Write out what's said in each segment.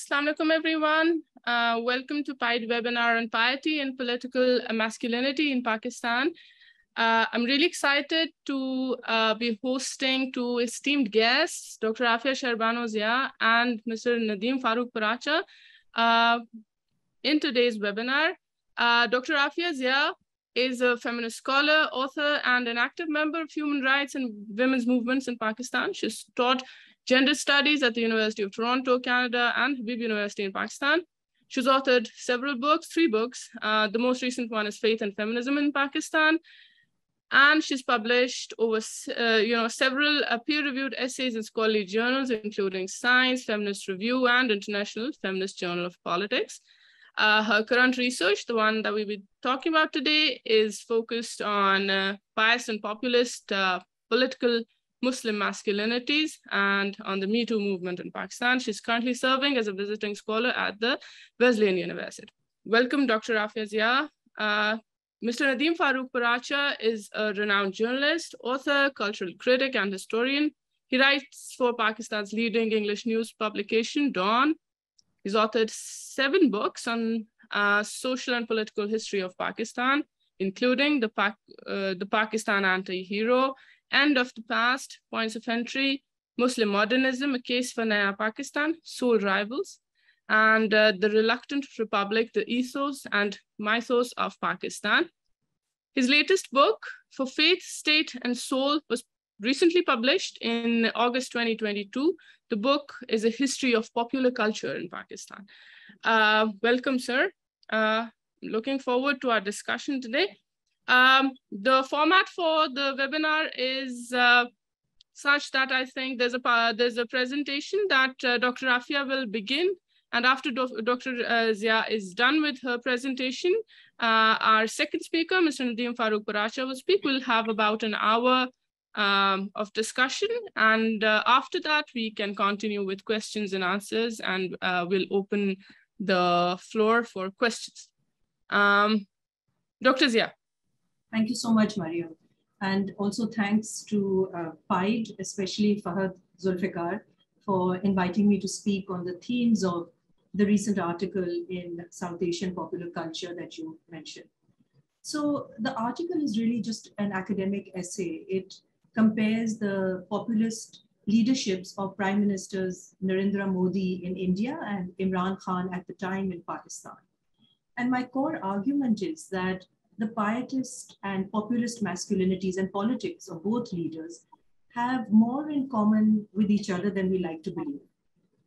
Assalamu alaikum, everyone. Uh, welcome to PIDE webinar on piety and political masculinity in Pakistan. Uh, I'm really excited to uh, be hosting two esteemed guests, Dr. Afiya Shehrbano Zia and Mr. Nadeem Farooq Paracha, uh, in today's webinar. Uh, Dr. Afiya Zia is a feminist scholar, author, and an active member of human rights and women's movements in Pakistan. She's taught gender studies at the University of Toronto, Canada, and Habib University in Pakistan. She's authored several books, three books. Uh, the most recent one is Faith and Feminism in Pakistan. And she's published over, uh, you know, several uh, peer-reviewed essays in scholarly journals, including Signs, Feminist Review, and International Feminist Journal of Politics. Uh, her current research, the one that we'll be talking about today, is focused on uh, pious and populist uh, political Muslim masculinities and on the Me Too movement in Pakistan. She's currently serving as a visiting scholar at the Wesleyan University. Welcome, Dr. Afiya Zia. Uh, Mr. Nadeem Farooq Paracha is a renowned journalist, author, cultural critic, and historian. He writes for Pakistan's leading English news publication, Dawn. He's authored seven books on uh, social and political history of Pakistan, including the, pa uh, the Pakistan Anti-Hero End of the Past, Points of Entry, Muslim Modernism, A Case for Naya Pakistan, Soul Rivals, and uh, The Reluctant Republic, The Ethos and Mythos of Pakistan. His latest book, For Faith, State, and Soul, was recently published in August 2022. The book is a history of popular culture in Pakistan. Uh, welcome, sir. Uh, looking forward to our discussion today. Um, the format for the webinar is uh, such that I think there's a there's a presentation that uh, Dr. Afiya will begin. And after Do Dr. Uh, Zia is done with her presentation, uh, our second speaker, Mr. Nadeem Farooq Paracha, will speak. We'll have about an hour um, of discussion. And uh, after that, we can continue with questions and answers, and uh, we'll open the floor for questions. Um, Dr. Zia. Thank you so much, Mariam. And also thanks to uh, PIDE, especially Fahad Zulfikar, for inviting me to speak on the themes of the recent article in South Asian popular culture that you mentioned. So the article is really just an academic essay. It compares the populist leaderships of Prime Ministers Narendra Modi in India and Imran Khan at the time in Pakistan. And my core argument is that the pietist and populist masculinities and politics of both leaders have more in common with each other than we like to believe.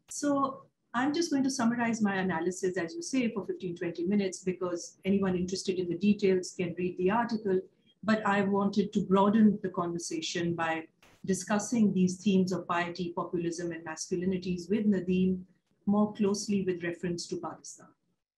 So I'm just going to summarize my analysis, as you say, for 15, 20 minutes, because anyone interested in the details can read the article. But I wanted to broaden the conversation by discussing these themes of piety, populism, and masculinities with Nadeem more closely with reference to Pakistan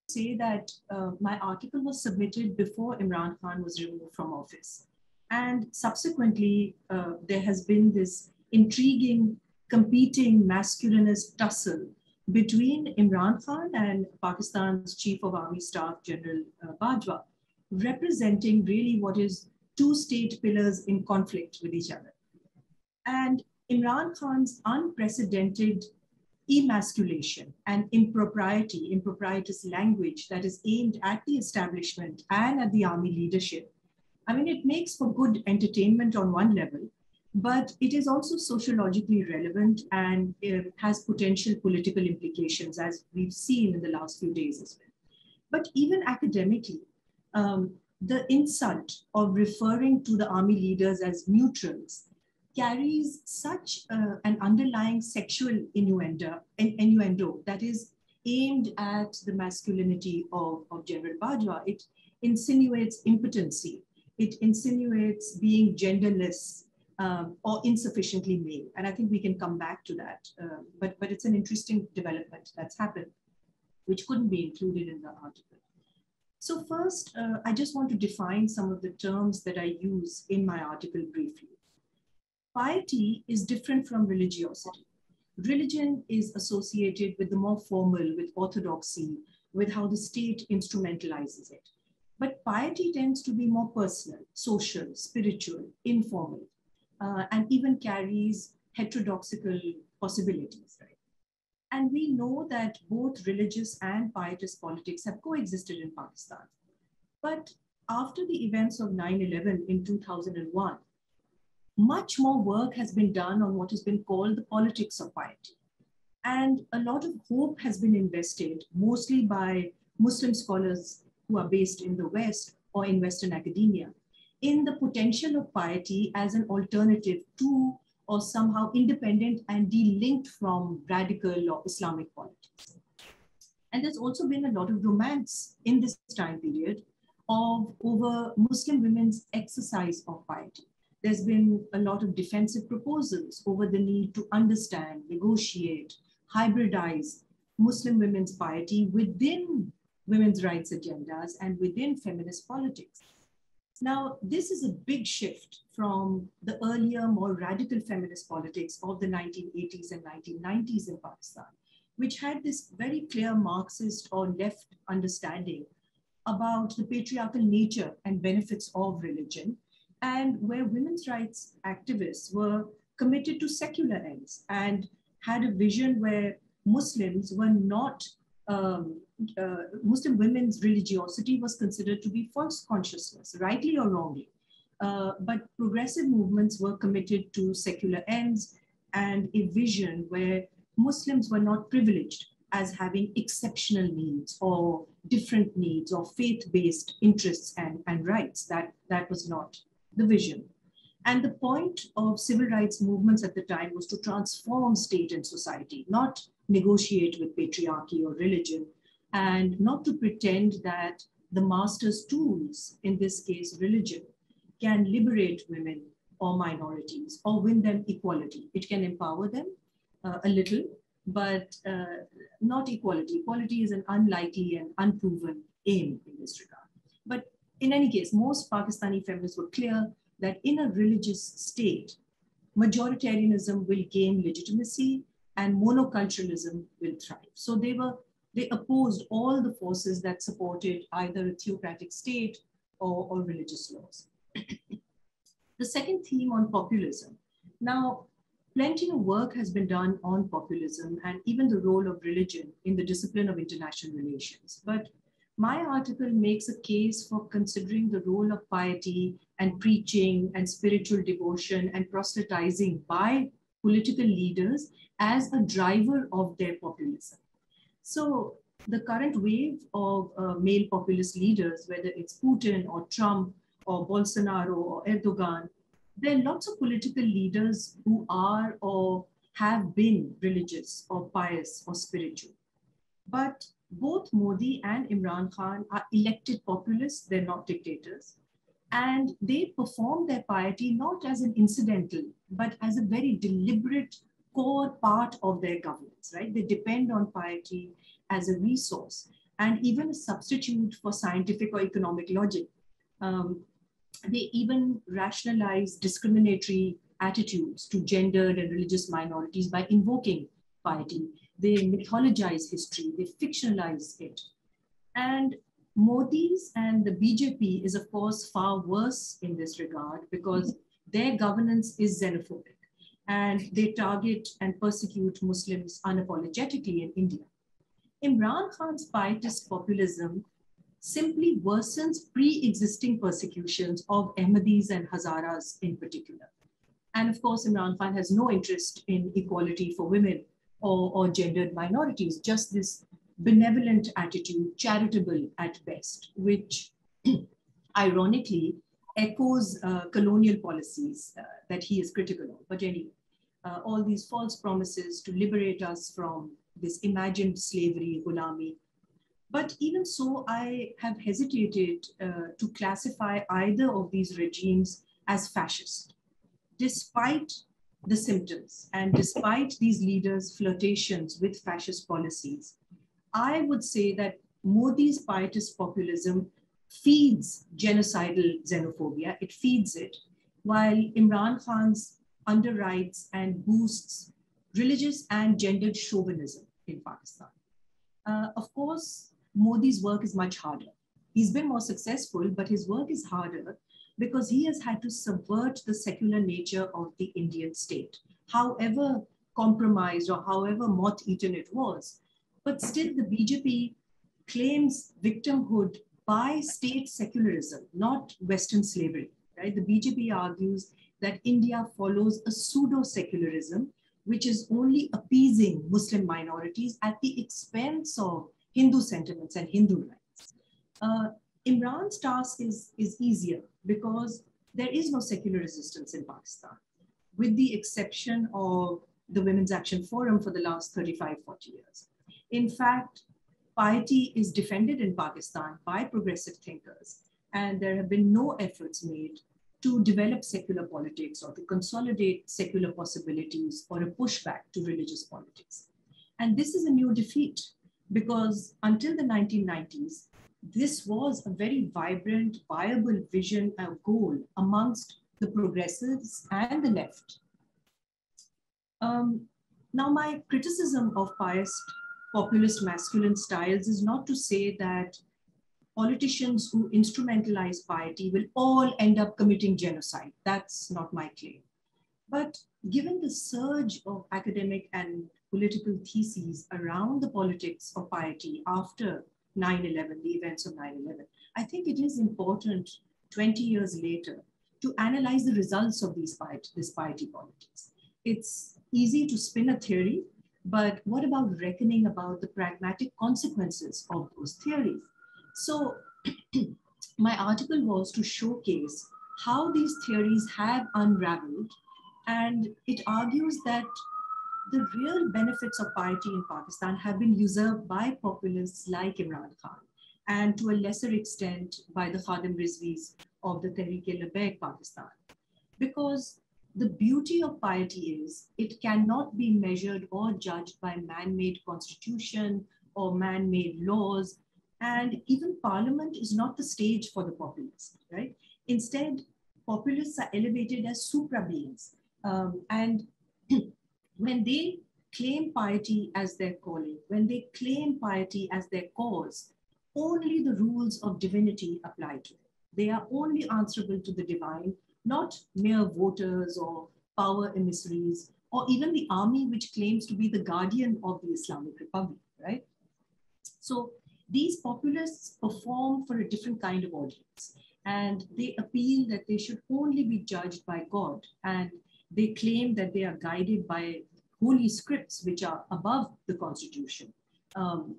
say that uh, my article was submitted before Imran Khan was removed from office. And subsequently, uh, there has been this intriguing, competing masculinist tussle between Imran Khan and Pakistan's Chief of Army Staff, General uh, Bajwa, representing really what is two state pillars in conflict with each other. And Imran Khan's unprecedented emasculation and impropriety, improprietous language that is aimed at the establishment and at the army leadership. I mean, it makes for good entertainment on one level, but it is also sociologically relevant and has potential political implications, as we've seen in the last few days as well. But even academically, um, the insult of referring to the army leaders as neutrals carries such uh, an underlying sexual innuendo, innuendo that is aimed at the masculinity of, of General Bajwa. It insinuates impotency. It insinuates being genderless um, or insufficiently male. And I think we can come back to that. Uh, but, but it's an interesting development that's happened, which couldn't be included in the article. So first, uh, I just want to define some of the terms that I use in my article briefly piety is different from religiosity. Religion is associated with the more formal, with orthodoxy, with how the state instrumentalizes it. But piety tends to be more personal, social, spiritual, informal, uh, and even carries heterodoxical possibilities. Right? And we know that both religious and pietist politics have coexisted in Pakistan. But after the events of 9 11 in 2001, much more work has been done on what has been called the politics of piety. And a lot of hope has been invested, mostly by Muslim scholars who are based in the West or in Western academia, in the potential of piety as an alternative to or somehow independent and delinked from radical or Islamic politics. And there's also been a lot of romance in this time period of over Muslim women's exercise of piety. There's been a lot of defensive proposals over the need to understand, negotiate, hybridize Muslim women's piety within women's rights agendas and within feminist politics. Now, this is a big shift from the earlier, more radical feminist politics of the 1980s and 1990s in Pakistan, which had this very clear Marxist or left understanding about the patriarchal nature and benefits of religion, and where women's rights activists were committed to secular ends and had a vision where Muslims were not, um, uh, Muslim women's religiosity was considered to be false consciousness, rightly or wrongly. Uh, but progressive movements were committed to secular ends and a vision where Muslims were not privileged as having exceptional needs or different needs or faith-based interests and, and rights. That, that was not the vision. And the point of civil rights movements at the time was to transform state and society, not negotiate with patriarchy or religion, and not to pretend that the master's tools, in this case, religion, can liberate women or minorities or win them equality. It can empower them uh, a little, but uh, not equality. Equality is an unlikely and unproven aim in this regard. But in any case, most Pakistani feminists were clear that in a religious state, majoritarianism will gain legitimacy and monoculturalism will thrive. So they were they opposed all the forces that supported either a theocratic state or, or religious laws. the second theme on populism. Now, plenty of work has been done on populism and even the role of religion in the discipline of international relations. But my article makes a case for considering the role of piety and preaching and spiritual devotion and proselytizing by political leaders as a driver of their populism. So the current wave of uh, male populist leaders, whether it's Putin or Trump or Bolsonaro or Erdogan, there are lots of political leaders who are or have been religious or pious or spiritual. But both Modi and Imran Khan are elected populists, they're not dictators. And they perform their piety not as an incidental, but as a very deliberate core part of their governance, right? They depend on piety as a resource and even a substitute for scientific or economic logic. Um, they even rationalize discriminatory attitudes to gendered and religious minorities by invoking piety. They mythologize history, they fictionalize it. And Modi's and the BJP is, of course, far worse in this regard because their governance is xenophobic and they target and persecute Muslims unapologetically in India. Imran Khan's pietist populism simply worsens pre-existing persecutions of Ahmadis and Hazaras in particular. And of course, Imran Khan has no interest in equality for women or, or gendered minorities, just this benevolent attitude, charitable at best, which ironically echoes uh, colonial policies uh, that he is critical of. But anyway, uh, all these false promises to liberate us from this imagined slavery, gulami. But even so, I have hesitated uh, to classify either of these regimes as fascist, despite the symptoms and despite these leaders' flirtations with fascist policies. I would say that Modi's pietist populism feeds genocidal xenophobia, it feeds it, while Imran Khan's underwrites and boosts religious and gendered chauvinism in Pakistan. Uh, of course, Modi's work is much harder. He's been more successful, but his work is harder because he has had to subvert the secular nature of the Indian state. However compromised or however moth-eaten it was. But still the BJP claims victimhood by state secularism, not Western slavery, right? The BJP argues that India follows a pseudo-secularism, which is only appeasing Muslim minorities at the expense of Hindu sentiments and Hindu rights. Uh, Imran's task is, is easier because there is no secular resistance in Pakistan, with the exception of the Women's Action Forum for the last 35, 40 years. In fact, piety is defended in Pakistan by progressive thinkers, and there have been no efforts made to develop secular politics or to consolidate secular possibilities or a pushback to religious politics. And this is a new defeat because until the 1990s, this was a very vibrant, viable vision and goal amongst the progressives and the left. Um, now, my criticism of pious populist masculine styles is not to say that politicians who instrumentalize piety will all end up committing genocide. That's not my claim. But given the surge of academic and political theses around the politics of piety after 9-11, the events of 9-11, I think it is important 20 years later to analyze the results of these piety, this piety politics. It's easy to spin a theory, but what about reckoning about the pragmatic consequences of those theories? So my article was to showcase how these theories have unraveled and it argues that the real benefits of piety in Pakistan have been usurped by populists like Imran Khan and to a lesser extent by the Khadim Rizvis of the Tehreek-e-Labbaik Pakistan. Because the beauty of piety is it cannot be measured or judged by man-made constitution or man-made laws. And even parliament is not the stage for the populists, right? Instead, populists are elevated as supra beings. Um, and when they claim piety as their calling, when they claim piety as their cause, only the rules of divinity apply to them. They are only answerable to the divine, not mere voters or power emissaries, or even the army which claims to be the guardian of the Islamic Republic, right? So these populists perform for a different kind of audience, and they appeal that they should only be judged by God, and they claim that they are guided by holy scripts which are above the constitution, um,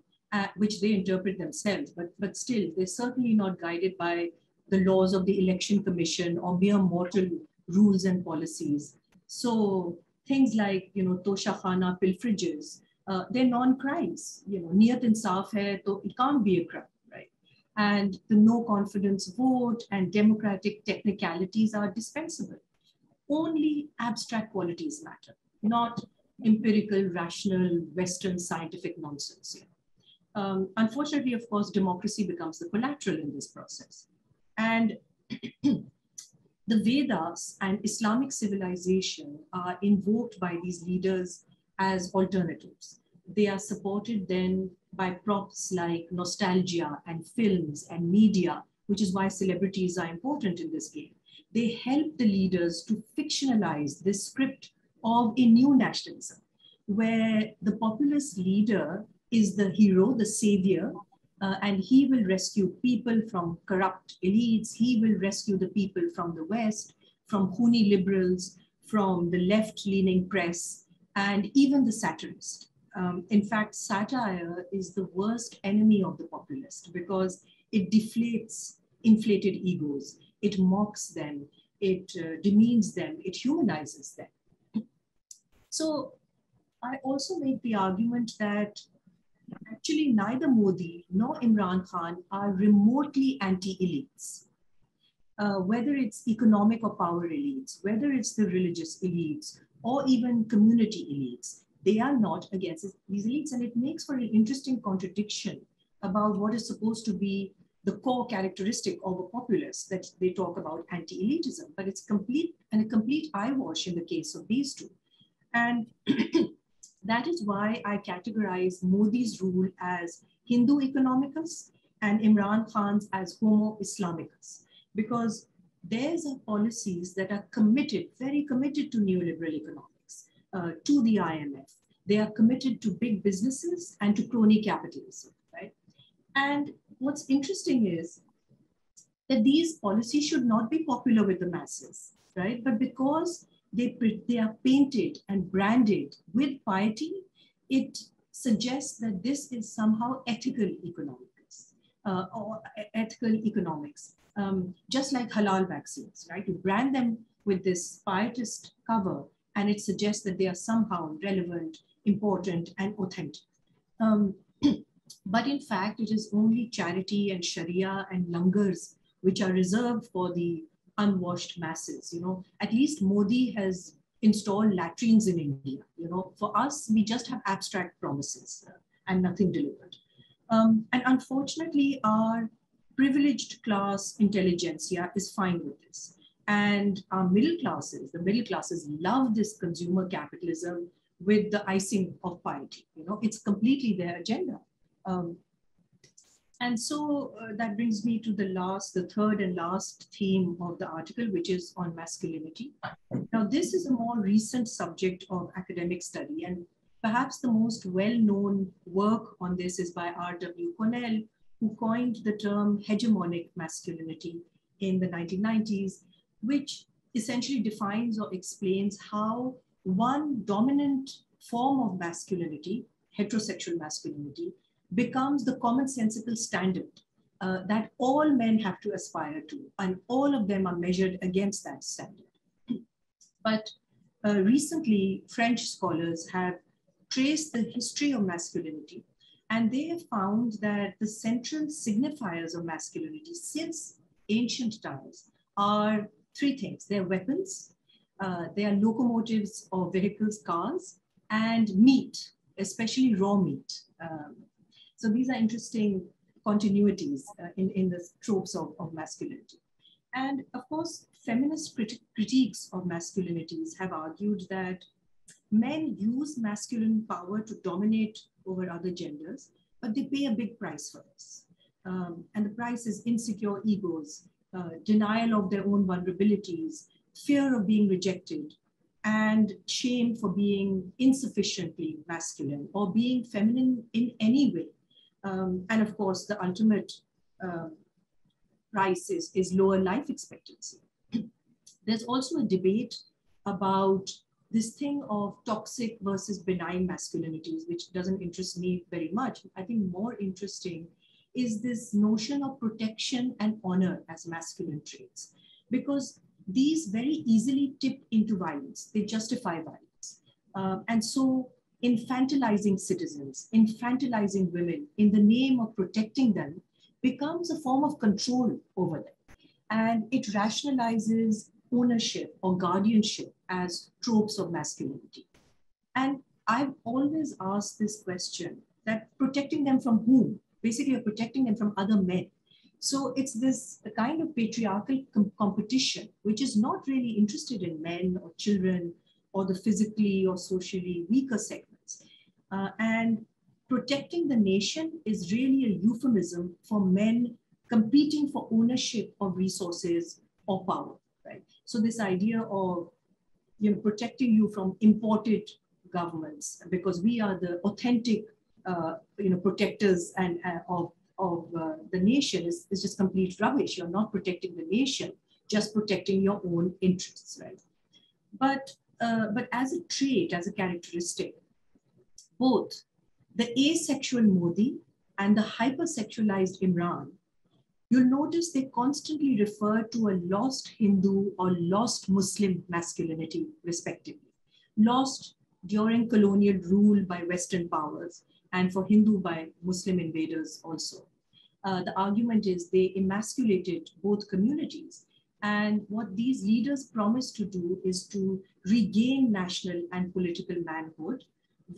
which they interpret themselves, but, but still, they're certainly not guided by the laws of the election commission or mere mortal rules and policies. So things like, you know, Tosha Khana pilferages, uh, they're non-crimes. You know, niyat insaf hai, so it can't be a crime, right? And the no confidence vote and democratic technicalities are dispensable. Only abstract qualities matter, not empirical, rational, Western scientific nonsense. Um, unfortunately, of course, democracy becomes the collateral in this process. And the Vedas and Islamic civilization are invoked by these leaders as alternatives. They are supported then by props like nostalgia and films and media, which is why celebrities are important in this game. They help the leaders to fictionalize this script of a new nationalism, where the populist leader is the hero, the savior, uh, and he will rescue people from corrupt elites. He will rescue the people from the West, from Huni liberals, from the left-leaning press, and even the satirist. Um, in fact, satire is the worst enemy of the populist because it deflates inflated egos. It mocks them. It uh, demeans them. It humanizes them. So I also make the argument that actually neither Modi nor Imran Khan are remotely anti-elites. Uh, whether it's economic or power elites, whether it's the religious elites, or even community elites, they are not against these elites. And it makes for an interesting contradiction about what is supposed to be the core characteristic of a populace that they talk about anti-elitism, but it's complete and a complete eyewash in the case of these two. And That is why I categorize Modi's rule as Hindu economicus and Imran Khan's as Homo Islamicus, because theirs are policies that are committed, very committed to neoliberal economics. uh, to the IMF. They are committed to big businesses and to crony capitalism, right? And what's interesting is that these policies should not be popular with the masses, right? But because they, they are painted and branded with piety, it suggests that this is somehow ethical economics uh, or ethical economics, um, just like halal vaccines, right? You brand them with this pietist cover and it suggests that they are somehow relevant, important, and authentic. Um, but in fact, it is only charity and Sharia and langars which are reserved for the unwashed masses. You know, at least Modi has installed latrines in India. You know, for us, we just have abstract promises and nothing delivered. Um, and unfortunately, our privileged class intelligentsia is fine with this. And our middle classes, the middle classes love this consumer capitalism with the icing of piety. You know, it's completely their agenda. Um, and so uh, that brings me to the last, the third and last theme of the article, which is on masculinity. Now, this is a more recent subject of academic study, and perhaps the most well-known work on this is by R.W. Connell, who coined the term hegemonic masculinity in the 1990s, which essentially defines or explains how one dominant form of masculinity, heterosexual masculinity, becomes the commonsensical standard uh, that all men have to aspire to, and all of them are measured against that standard. but uh, recently, French scholars have traced the history of masculinity, and they have found that the central signifiers of masculinity since ancient times are three things. They're weapons, uh, they are locomotives or vehicles, cars, and meat, especially raw meat. Um, so these are interesting continuities uh, in, in the tropes of, of masculinity. And of course, feminist crit critiques of masculinities have argued that men use masculine power to dominate over other genders, but they pay a big price for this. Um, and the price is insecure egos, uh, denial of their own vulnerabilities, fear of being rejected, and shame for being insufficiently masculine or being feminine in any way. Um, and of course, the ultimate uh, price is, is lower life expectancy. There's also a debate about this thing of toxic versus benign masculinities, which doesn't interest me very much. I think more interesting is this notion of protection and honor as masculine traits, because these very easily tip into violence. They justify violence. Uh, and so infantilizing citizens, infantilizing women in the name of protecting them becomes a form of control over them. And it rationalizes ownership or guardianship as tropes of masculinity. And I've always asked this question that protecting them from whom? Basically, you're protecting them from other men. So it's this kind of patriarchal com competition, which is not really interested in men or children or the physically or socially weaker segments. Uh, and protecting the nation is really a euphemism for men competing for ownership of resources or power, right? So this idea of you know, protecting you from imported governments because we are the authentic uh, you know, protectors and uh, of, of uh, the nation is, is just complete rubbish. You're not protecting the nation, just protecting your own interests, right? But uh, but as a trait, as a characteristic, both the asexual Modi and the hypersexualized Imran, you'll notice they constantly refer to a lost Hindu or lost Muslim masculinity, respectively. Lost during colonial rule by Western powers, and for Hindu by Muslim invaders also. Uh, the argument is they emasculated both communities and what these leaders promise to do is to regain national and political manhood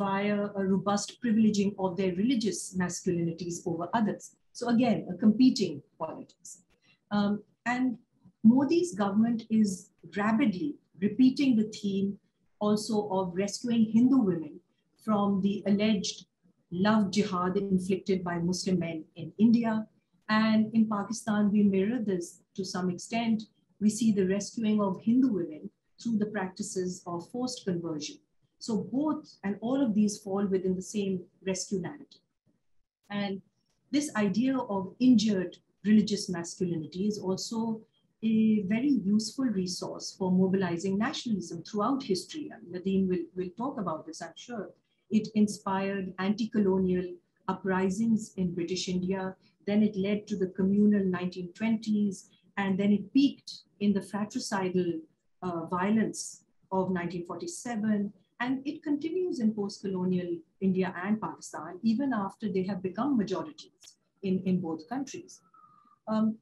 via a robust privileging of their religious masculinities over others. So again, a competing politics. Um, and Modi's government is rapidly repeating the theme also of rescuing Hindu women from the alleged love jihad inflicted by Muslim men in India, and in Pakistan, we mirror this to some extent. We see the rescuing of Hindu women through the practices of forced conversion So both and all of these fall within the same rescue narrative. And this idea of injured religious masculinity is also a very useful resource for mobilizing nationalism throughout history. And Nadeem will, will talk about this, I'm sure. It inspired anti-colonial uprisings in British India. Then it led to the communal 1920s, and then it peaked in the fratricidal uh, violence of 1947. And it continues in post-colonial India and Pakistan, even after they have become majorities in, in both countries. Um,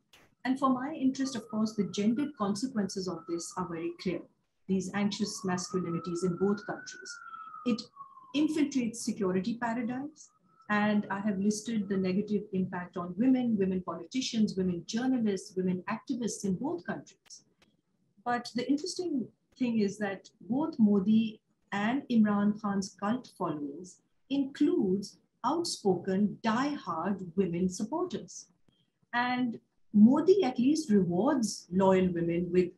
and for my interest, of course, the gendered consequences of this are very clear. These anxious masculinities in both countries. It infiltrates security paradigms. And I have listed the negative impact on women, women politicians, women journalists, women activists in both countries. But the interesting thing is that both Modi and Imran Khan's cult followings includes outspoken, die-hard women supporters. And Modi at least rewards loyal women with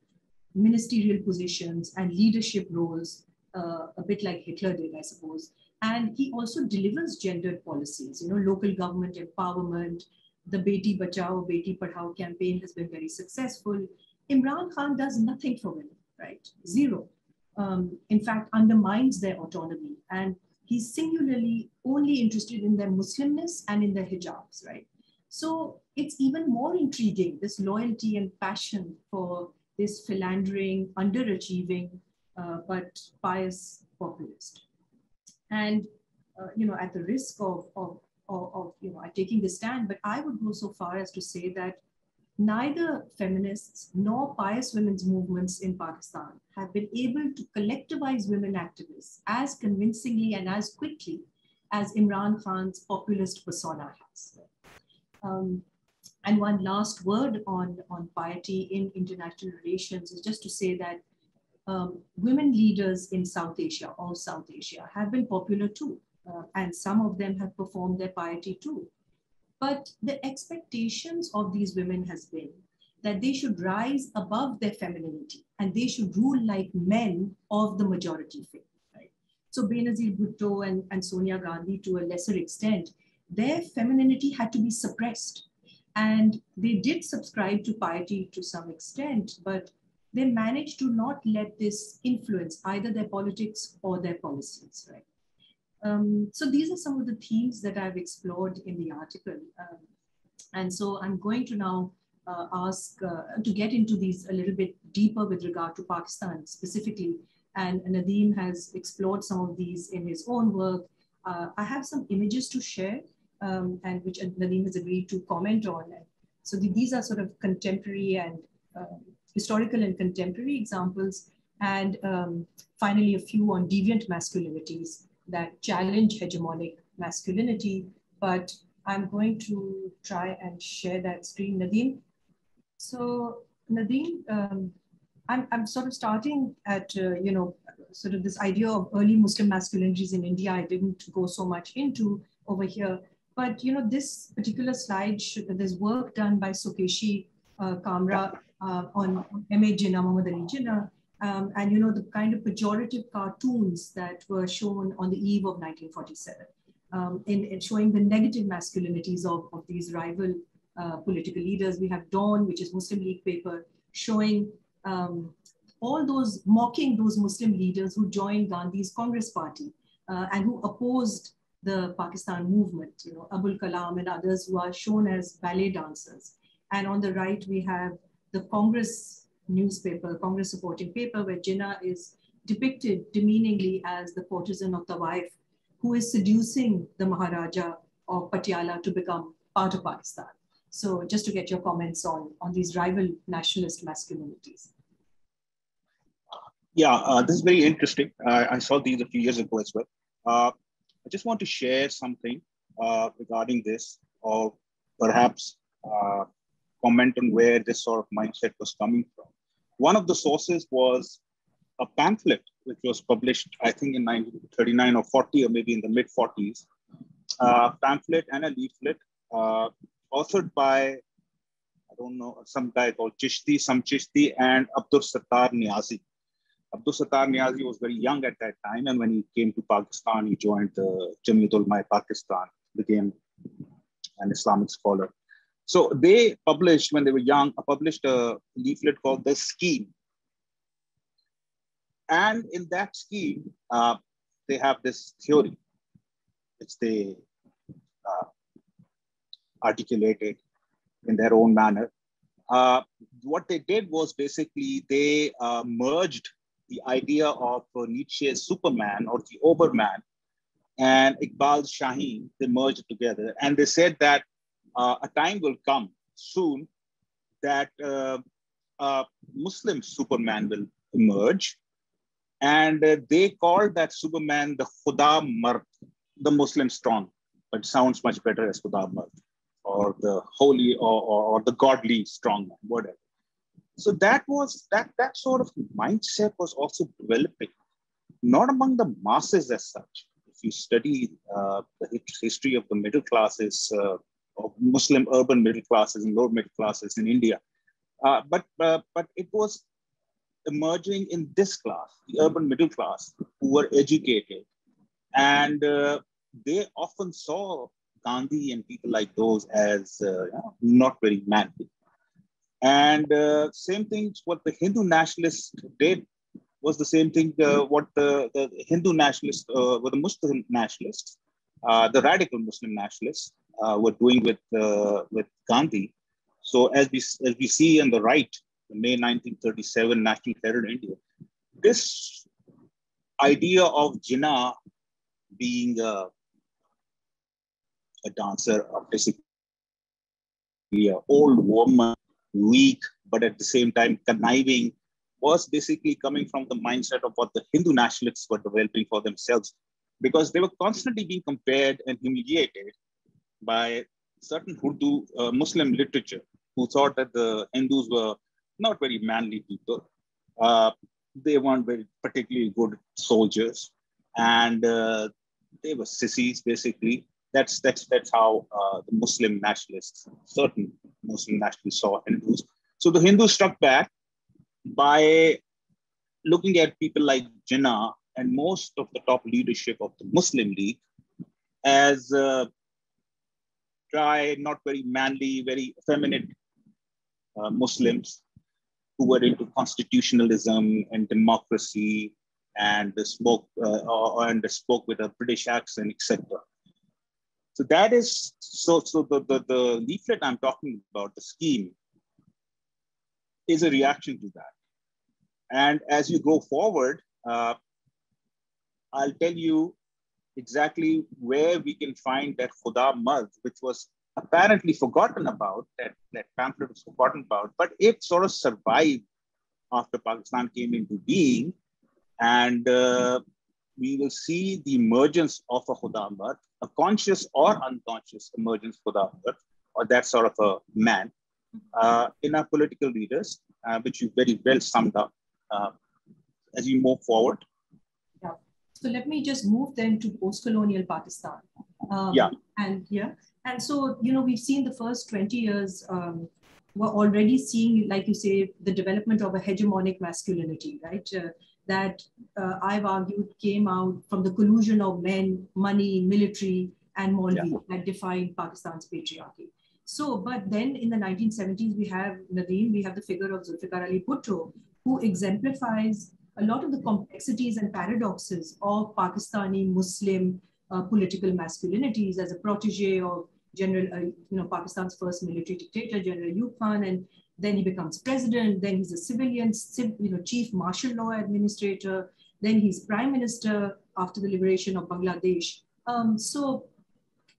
ministerial positions and leadership roles, uh, a bit like Hitler did, I suppose. And he also delivers gendered policies, you know, local government empowerment. The Beti Bachao, Beti Padhao campaign has been very successful. Imran Khan does nothing for women, right? Zero. Um, in fact, undermines their autonomy. And he's singularly only interested in their Muslimness and in their hijabs, right? So it's even more intriguing, this loyalty and passion for this philandering, underachieving, uh, but pious populist. And, uh, you know, at the risk of, of, of, of, you know, taking the stand, but I would go so far as to say that neither feminists nor pious women's movements in Pakistan have been able to collectivize women activists as convincingly and as quickly as Imran Khan's populist persona has. Um, and one last word on, on piety in international relations is just to say that um, women leaders in South Asia, all South Asia, have been popular too. Uh, and some of them have performed their piety too. But the expectations of these women has been that they should rise above their femininity and they should rule like men of the majority faith. Right? So Benazir Bhutto and, and Sonia Gandhi, to a lesser extent, their femininity had to be suppressed. And they did subscribe to piety to some extent, but they manage to not let this influence either their politics or their policies, right? Um, so these are some of the themes that I've explored in the article. Um, and so I'm going to now uh, ask uh, to get into these a little bit deeper with regard to Pakistan specifically. And Nadeem has explored some of these in his own work. Uh, I have some images to share um, and which Nadeem has agreed to comment on. So the, these are sort of contemporary and um, historical and contemporary examples. And um, finally, a few on deviant masculinities that challenge hegemonic masculinity. But I'm going to try and share that screen, Nadeem. So Nadeem, um, I'm, I'm sort of starting at, uh, you know, sort of this idea of early Muslim masculinities in India. I didn't go so much into over here, but you know, this particular slide, should, there's work done by Sukeshi uh, Kamra uh, on M.A. Jinnah, Muhammad Ali Jinnah, um, and you know, the kind of pejorative cartoons that were shown on the eve of 1947, um, in, in, showing the negative masculinities of, of these rival uh, political leaders. We have Dawn, which is Muslim League paper, showing um, all those, mocking those Muslim leaders who joined Gandhi's Congress party uh, and who opposed the Pakistan movement, you know, Abul Kalam and others who are shown as ballet dancers. And on the right, we have the Congress newspaper, Congress supporting paper, where Jinnah is depicted demeaningly as the courtesan of the wife who is seducing the Maharaja of Patiala to become part of Pakistan. So just to get your comments on, on these rival nationalist masculinities. Yeah, uh, this is very interesting. Uh, I saw these a few years ago as well. Uh, I just want to share something uh, regarding this, or perhaps uh, comment on where this sort of mindset was coming from. One of the sources was a pamphlet which was published, I think, in 1939 or 40, or maybe in the mid 40s. Uh, pamphlet and a leaflet uh, authored by, I don't know, some guy called Chishti, some Chishti, and Abdul Sattar Niazi. Abdul Sattar Niazi was very young at that time, and when he came to Pakistan, he joined the Jamiat Ulama Pakistan, became an Islamic scholar. So they published, when they were young, published a leaflet called The Scheme. And in that scheme, uh, they have this theory, which they uh, articulated in their own manner. Uh, what they did was basically they uh, merged the idea of Nietzsche's Superman or the Overman and Iqbal Shaheen, they merged together. And they said that uh, a time will come soon that uh, a Muslim Superman will emerge. And uh, they called that Superman the Khuda Mard, the Muslim strong, but sounds much better as Khuda Mard, or the holy or, or, or the godly strong man, whatever. So that was that that sort of mindset was also developing, not among the masses as such. If you study uh, the history of the middle classes, uh, of Muslim urban middle classes and lower middle classes in India, uh, but uh, but it was emerging in this class, the urban middle class, who were educated, and uh, they often saw Gandhi and people like those as uh, not very manly. And uh, same thing, what the Hindu nationalists did was the same thing uh, what the, the Hindu nationalists, uh, what the Muslim nationalists, the radical Muslim nationalists uh, were doing with, uh, with Gandhi. So as we, as we see on the right, the May 1937 National Herald India, this idea of Jinnah being a, a dancer, basically an old woman weak, but at the same time conniving, was basically coming from the mindset of what the Hindu nationalists were developing for themselves, because they were constantly being compared and humiliated by certain Urdu uh, Muslim literature who thought that the Hindus were not very manly people. Uh, they weren't very particularly good soldiers, and uh, they were sissies basically. That's that's that's how uh, the Muslim nationalists, certain Muslim nationalists saw Hindus. So the Hindus struck back by looking at people like Jinnah and most of the top leadership of the Muslim League as uh, dry, not very manly, very effeminate uh, Muslims who were into constitutionalism and democracy and spoke uh, and spoke with a British accent, etc. So that is, so, so the, the, the leaflet I'm talking about, the scheme, is a reaction to that. And as you go forward, uh, I'll tell you exactly where we can find that Khuda Mard, which was apparently forgotten about, that, that pamphlet was forgotten about, but it sort of survived after Pakistan came into being. And uh, we will see the emergence of a Khuda Mard, a conscious or unconscious emergence Khuda Mard, or that sort of a man, uh, in our political leaders, uh, which you very well summed up uh, as you move forward. So let me just move then to post-colonial Pakistan. Um, yeah. And yeah. And so, you know, we've seen the first 20 years, um, we're already seeing, like you say, the development of a hegemonic masculinity, right? Uh, that uh, I've argued came out from the collusion of men, money, military, and Maulvi yeah. that defined Pakistan's patriarchy. So, but then in the 1970s, we have Nadeem, we have the figure of Zulfikar Ali Bhutto, who exemplifies a lot of the complexities and paradoxes of Pakistani Muslim uh, political masculinities as a protege of General, uh, you know, Pakistan's first military dictator, General Ayub Khan, and then he becomes president, then he's a civilian, you know, chief martial law administrator, then he's prime minister after the liberation of Bangladesh. Um, so,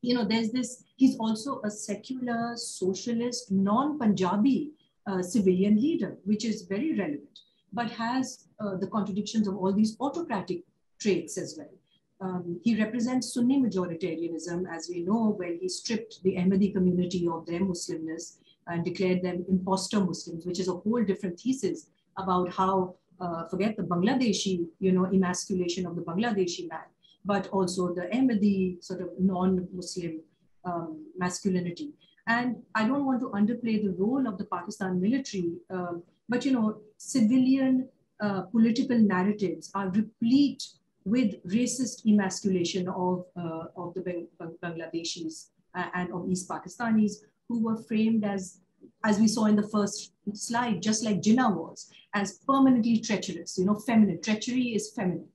you know, there's this, he's also a secular, socialist, non-Punjabi uh, civilian leader, which is very relevant, but has uh, the contradictions of all these autocratic traits as well. Um, he represents Sunni majoritarianism, as we know, when he stripped the Ahmadi community of their Muslimness and declared them impostor Muslims, which is a whole different thesis about how, uh, forget the Bangladeshi, you know, emasculation of the Bangladeshi man, but also the Ahmadi sort of non-Muslim um, masculinity. And I don't want to underplay the role of the Pakistan military, um, but, you know, civilian uh, political narratives are replete with racist emasculation of, uh, of the Bangladeshis uh, and of East Pakistanis who were framed as, as we saw in the first slide, just like Jinnah was, as permanently treacherous, you know, feminine. Treachery is feminine.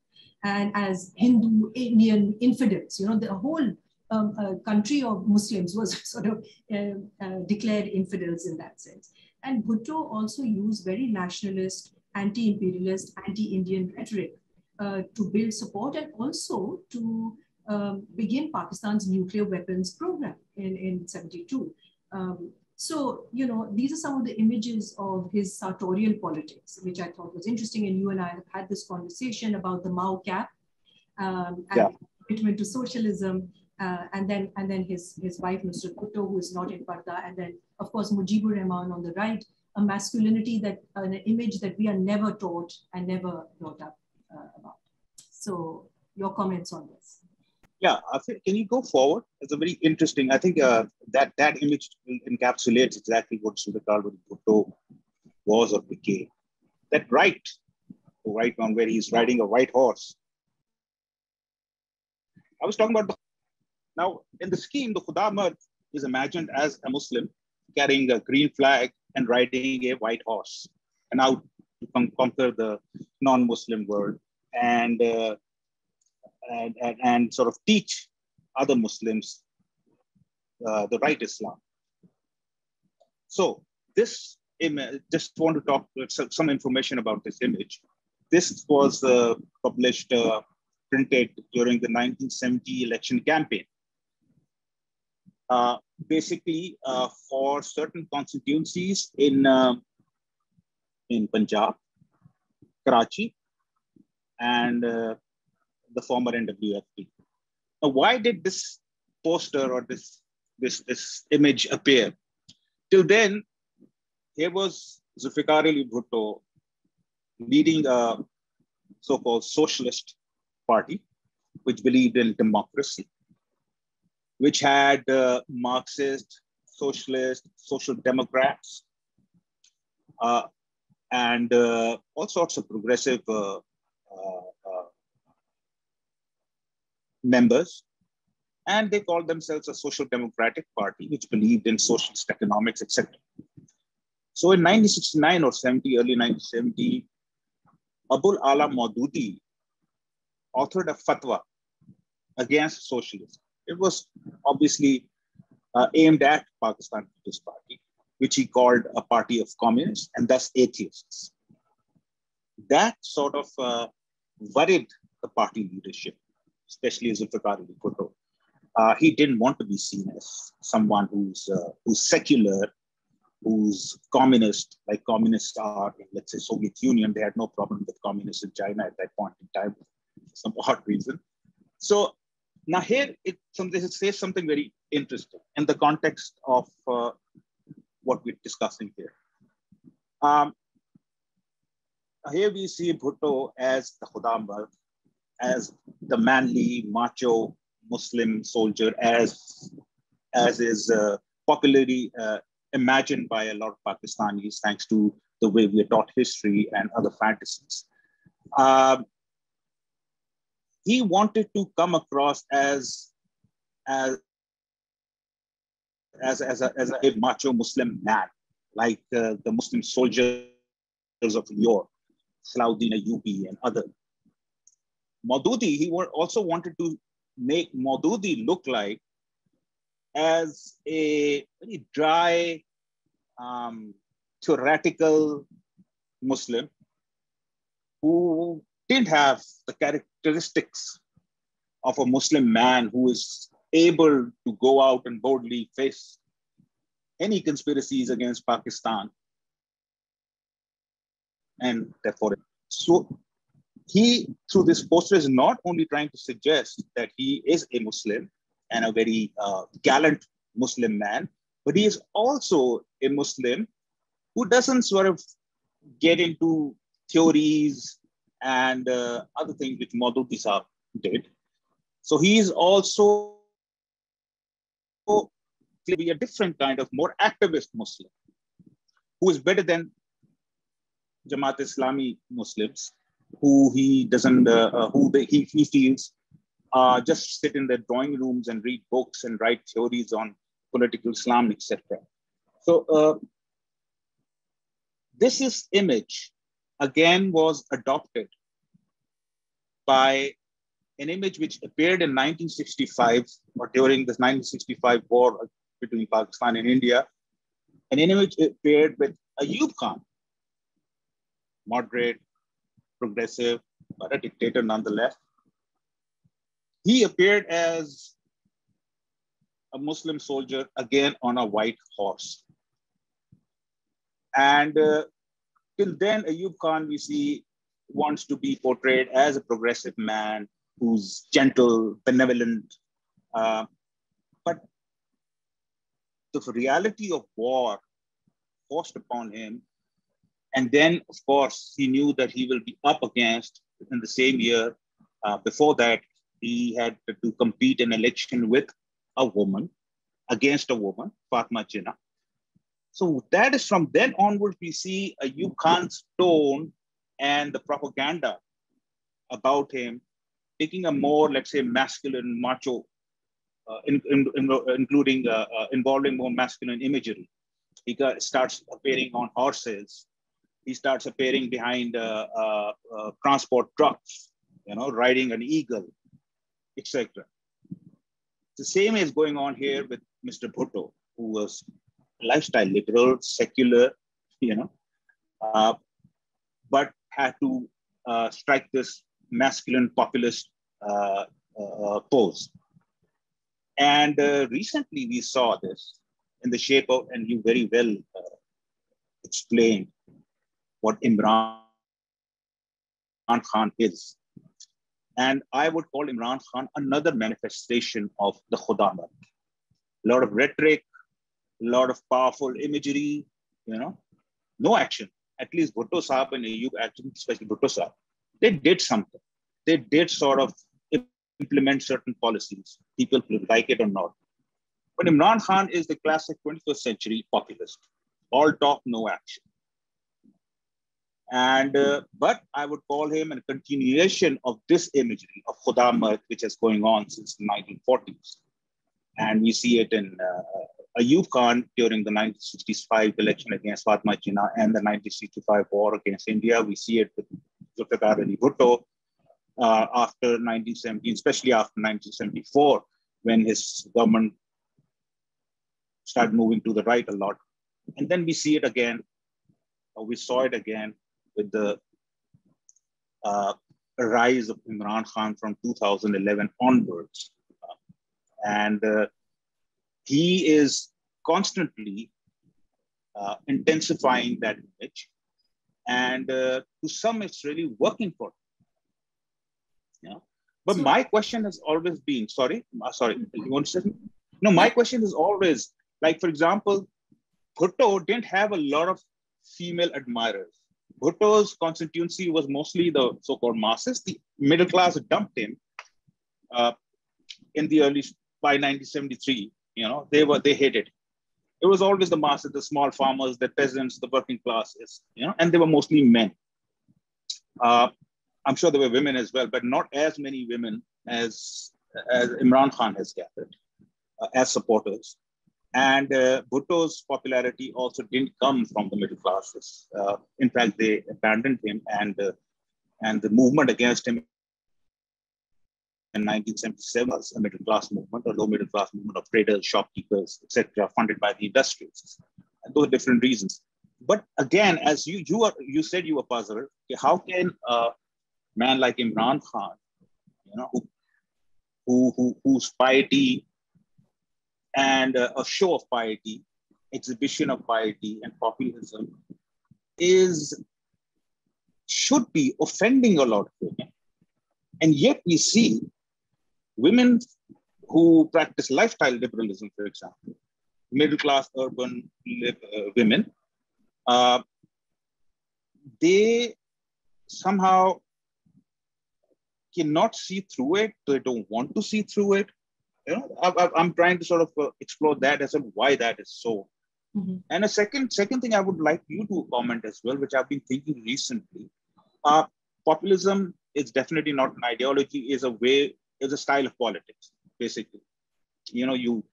And as Hindu, Indian infidels, you know, the whole um, uh, country of Muslims was sort of uh, uh, declared infidels in that sense. And Bhutto also used very nationalist, anti-imperialist, anti-Indian rhetoric uh, to build support and also to um, begin Pakistan's nuclear weapons program in, in 72. Um, so, you know, these are some of the images of his sartorial politics, which I thought was interesting. And you and I have had this conversation about the Mao cap um, and yeah. commitment to socialism. Uh, and then and then his, his wife, Mr. Bhutto, who is not in Parda. And then, of course, Mujibur Rahman on the right, a masculinity that, an image that we are never taught and never brought up uh, about. So your comments on this yeah, can you go forward? It's a very interesting. I think uh, that that image encapsulates exactly what Zulfikar Bhutto was or became. That right, right one where he's riding a white horse. I was talking about now in the scheme, the Khudamard is imagined as a Muslim carrying a green flag and riding a white horse and out to conquer the non-Muslim world. And uh, and, and, and sort of teach other Muslims uh, the right Islam. So this image, just want to talk some information about this image. This was uh, published, uh, printed during the 1970 election campaign. Uh, basically, uh, for certain constituencies in, uh, in Punjab, Karachi, and the former NWFP. Now, why did this poster or this, this, this image appear? Till then, here was Zulfikar Ali Bhutto leading a so-called socialist party, which believed in democracy, which had uh, Marxist, socialist, social democrats, uh, and uh, all sorts of progressive uh, uh, members, and they called themselves a social democratic party, which believed in socialist economics, etc. So in 1969 or 70, early 1970, Abul Ala Maududi authored a fatwa against socialism. It was obviously uh, aimed at Pakistan People's Party, which he called a party of communists and thus atheists. That sort of uh, worried the party leadership especially Zulfikar Ali Bhutto. Uh, he didn't want to be seen as someone who's uh, who's secular, who's communist, like communists are in, let's say, Soviet Union. They had no problem with communists in China at that point in time, for some odd reason. So now here it, something, it says something very interesting in the context of uh, what we're discussing here. Um, here we see Bhutto as the Khudamard, as the manly, macho Muslim soldier, as, as is uh, popularly uh, imagined by a lot of Pakistanis, thanks to the way we are taught history and other fantasies. Um, he wanted to come across as, as, as, as, a, as a macho Muslim man, like uh, the Muslim soldiers of yore, Salahuddin Ayyubi and other Maududi, he also wanted to make Maududi look like as a very dry, um, theoretical Muslim who didn't have the characteristics of a Muslim man who is able to go out and boldly face any conspiracies against Pakistan. And therefore, so he, through this poster, is not only trying to suggest that he is a Muslim and a very uh, gallant Muslim man, but he is also a Muslim who doesn't sort of get into theories and uh, other things which Maududi Saab did. So he is also to be a different kind of more activist Muslim who is better than Jamaat Islami Muslims who he doesn't, uh, uh, who they, he, he feels uh, just sit in their drawing rooms and read books and write theories on political Islam, etc. So uh, this is image again was adopted by an image which appeared in 1965 or during this 1965 war between Pakistan and India. And an image appeared with Ayub Khan, moderate, progressive, but a dictator nonetheless. He appeared as a Muslim soldier again on a white horse. And uh, till then, Ayub Khan, we see, wants to be portrayed as a progressive man who's gentle, benevolent. Uh, but the reality of war forced upon him. And then, of course, he knew that he will be up against in the same year. Uh, before that, he had to compete in election with a woman against a woman, Fatma Jinnah. So that is from then onward, we see a Khan's tone and the propaganda about him taking a more, let's say, masculine, macho, uh, in, in, in, including uh, uh, involving more masculine imagery. He got, starts appearing on horses. He starts appearing behind uh, uh, uh, transport trucks, you know, riding an eagle, etc. The same is going on here with Mr. Bhutto, who was lifestyle liberal, secular, you know, but had to strike this masculine populist uh, uh, pose. And uh, recently we saw this in the shape of, and you very well uh, explained what Imran Khan is. And I would call Imran Khan another manifestation of the Khudamard. A lot of rhetoric, a lot of powerful imagery, you know, no action. At least Bhutto Saab and Ayub, especially Bhutto Saab, they did something. They did sort of implement certain policies. People like it or not. But Imran Khan is the classic 21st century populist. All talk, no action. And uh, but I would call him a continuation of this imagery of Khuda which is going on since the 1940s. And we see it in uh, Ayub Khan during the 1965 election against Fatma Jinnah and the 1965 war against India. We see it with Zulfikar Ali Bhutto uh, after 1970, especially after 1974, when his government started moving to the right a lot. And then we see it again, or we saw it again with the uh, rise of Imran Khan from 2011 onwards. Uh, and he is constantly uh, intensifying that image. And uh, to some, it's really working for him. Yeah. But so, my question has always been, sorry, uh, sorry, you want to say? No, my question is always, like, for example, Bhutto didn't have a lot of female admirers. Bhutto's constituency was mostly the so-called masses. The middle class dumped him uh, in the early, by 1973, you know, they were, they hated. It was always the masses, the small farmers, the peasants, the working classes, you know, and they were mostly men. Uh, I'm sure there were women as well, but not as many women as, as Imran Khan has gathered uh, as supporters. And uh, Bhutto's popularity also didn't come from the middle classes. Uh, in fact, they abandoned him, and uh, and the movement against him 1977 was a middle class movement, a low middle class movement of traders, shopkeepers, etc., funded by the industrialists. And those are different reasons. But again, as you you are you said you were puzzled, how can a man like Imran Khan, you know, who, who, who whose piety and uh, a show of piety, exhibition of piety and populism is should be offending a lot of women. And yet we see women who practice lifestyle liberalism, for example, middle class urban uh, women, uh, they somehow cannot see through it. They don't want to see through it. You know, I, am trying to sort of uh, explore that as to why that is so. Mm-hmm. And a second second thing I would like you to comment as well, which I've been thinking recently. Uh, populism is definitely not an ideology; is a way, is a style of politics. Basically, you know, you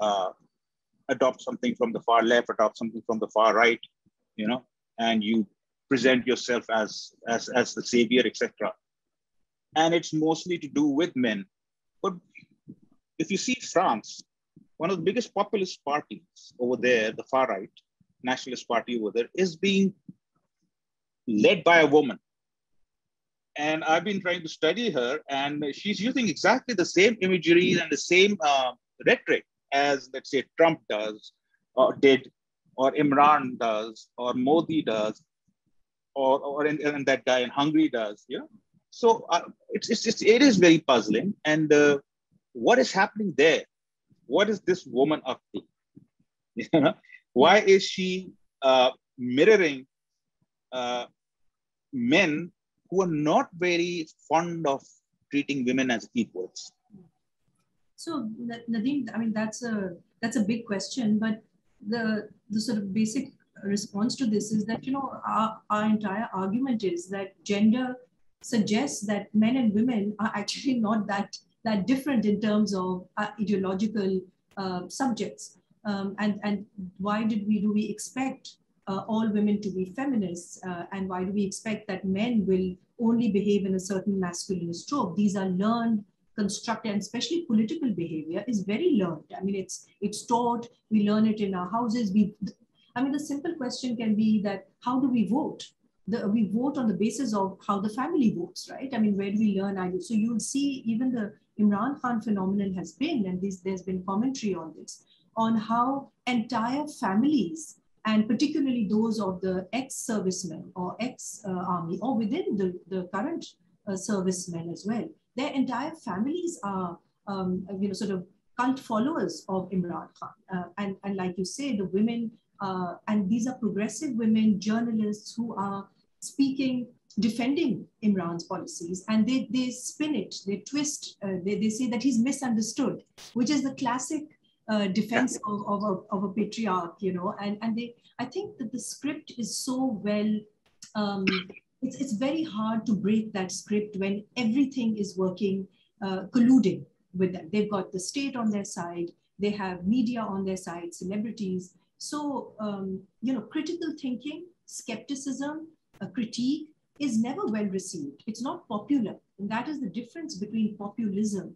uh, adopt something from the far left, adopt something from the far right, you know, and you present yourself as as as the savior, etc. And it's mostly to do with men. But if you see France, one of the biggest populist parties over there, the far right nationalist party over there, is being led by a woman. And I've been trying to study her, and she's using exactly the same imagery and the same uh, rhetoric as, let's say, Trump does, or did, or Imran does, or Modi does, or, or and, and that guy in Hungary does. Yeah. So uh, it's, it's, it's, it is very puzzling. And uh, what is happening there what is this woman up to? You know, why is she uh, mirroring uh, men who are not very fond of treating women as equals? So Nadeem, I mean that's a that's a big question, but the the sort of basic response to this is that you know our, our entire argument is that gender suggests that men and women are actually not that that different in terms of uh, ideological uh, subjects. Um, and, and why did we, do we expect uh, all women to be feminists? Uh, and why do we expect that men will only behave in a certain masculine trope? These are learned, constructed, and especially political behavior is very learned. I mean, it's, it's taught, we learn it in our houses. We, I mean, the simple question can be that how do we vote? The, we vote on the basis of how the family votes, right? I mean, where do we learn? So you'll see even the Imran Khan phenomenon has been, and this, there's been commentary on this, on how entire families, and particularly those of the ex-servicemen or ex-army, or within the, the current uh, servicemen as well, their entire families are, um, you know, sort of cult followers of Imran Khan. Uh, and, and like you say, the women, uh, and these are progressive women journalists who are speaking defending Imran's policies and they, they spin it, they twist, uh, they, they say that he's misunderstood, which is the classic uh, defense of, of, a, of a patriarch, you know, and, and they, I think that the script is so well, um, it's, it's very hard to break that script when everything is working, uh, colluding with them. They've got the state on their side, they have media on their side, celebrities. So, um, you know, critical thinking, skepticism, a critique, is never well received. It's not popular. And that is the difference between populism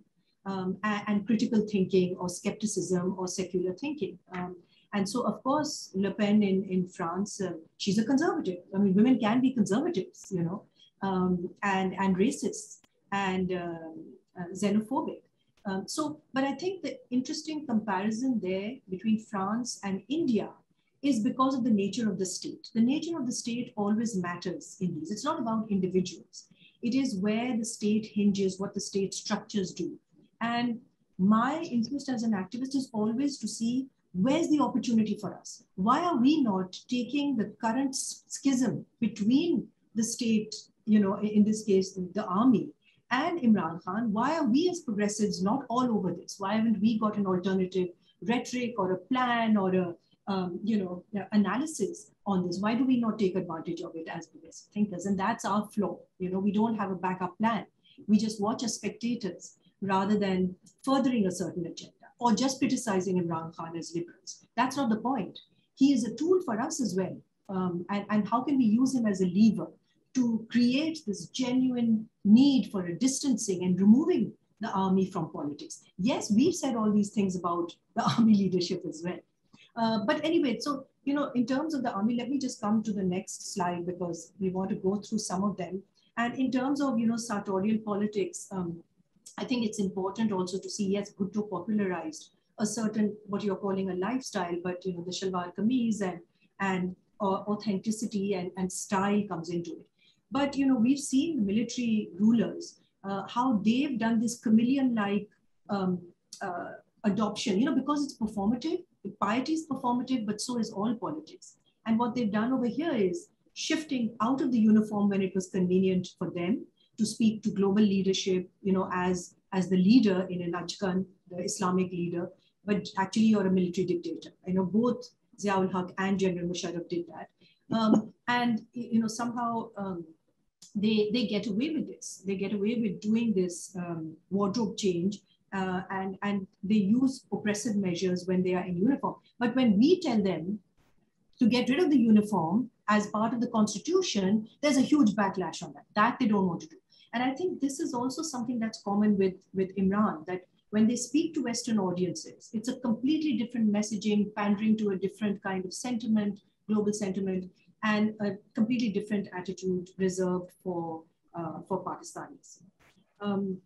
um, and, and, critical thinking or skepticism or secular thinking. Um, and so, of course, Le Pen in, in France, uh, she's a conservative. I mean, women can be conservatives, you know, um, and, and racist and uh, uh, xenophobic. Um, so, but I think the interesting comparison there between France and India is because of the nature of the state. The nature of the state always matters in these. It's not about individuals. It is where the state hinges, what the state structures do. And my interest as an activist is always to see where's the opportunity for us? Why are we not taking the current schism between the state, you know, in this case, the army and Imran Khan? Why are we as progressives not all over this? Why haven't we got an alternative rhetoric or a plan or a um, you know, analysis on this. Why do we not take advantage of it as progressive thinkers? And that's our flaw. You know, we don't have a backup plan. We just watch as spectators rather than furthering a certain agenda or just criticizing Imran Khan as liberals. That's not the point. He is a tool for us as well. Um, and, and how can we use him as a lever to create this genuine need for a distancing and removing the army from politics? Yes, we've said all these things about the army leadership as well. Uh, but anyway, so, you know, in terms of the army, let me just come to the next slide because we want to go through some of them. And in terms of, you know, sartorial politics, um, I think it's important also to see, yes, Bhutto popularized a certain, what you're calling a lifestyle, but, you know, the shalwar kameez and, and uh, authenticity and, and style comes into it. But, you know, we've seen the military rulers, uh, how they've done this chameleon-like um, uh, adoption, you know, because it's performative, piety is performative, but so is all politics. And what they've done over here is shifting out of the uniform when it was convenient for them to speak to global leadership, you know, as, as the leader in an achkan, the Islamic leader, but actually you're a military dictator. I know both Ziaul Haq and General Musharraf did that. Um, and you know somehow um, they they get away with this. They get away with doing this um, wardrobe change, uh, and and they use oppressive measures when they are in uniform. But when we tell them to get rid of the uniform as part of the constitution, there's a huge backlash on that. That they don't want to do. And I think this is also something that's common with with Imran that when they speak to Western audiences, it's a completely different messaging, pandering to a different kind of sentiment, global sentiment, and a completely different attitude reserved for, uh, for Pakistanis. Um,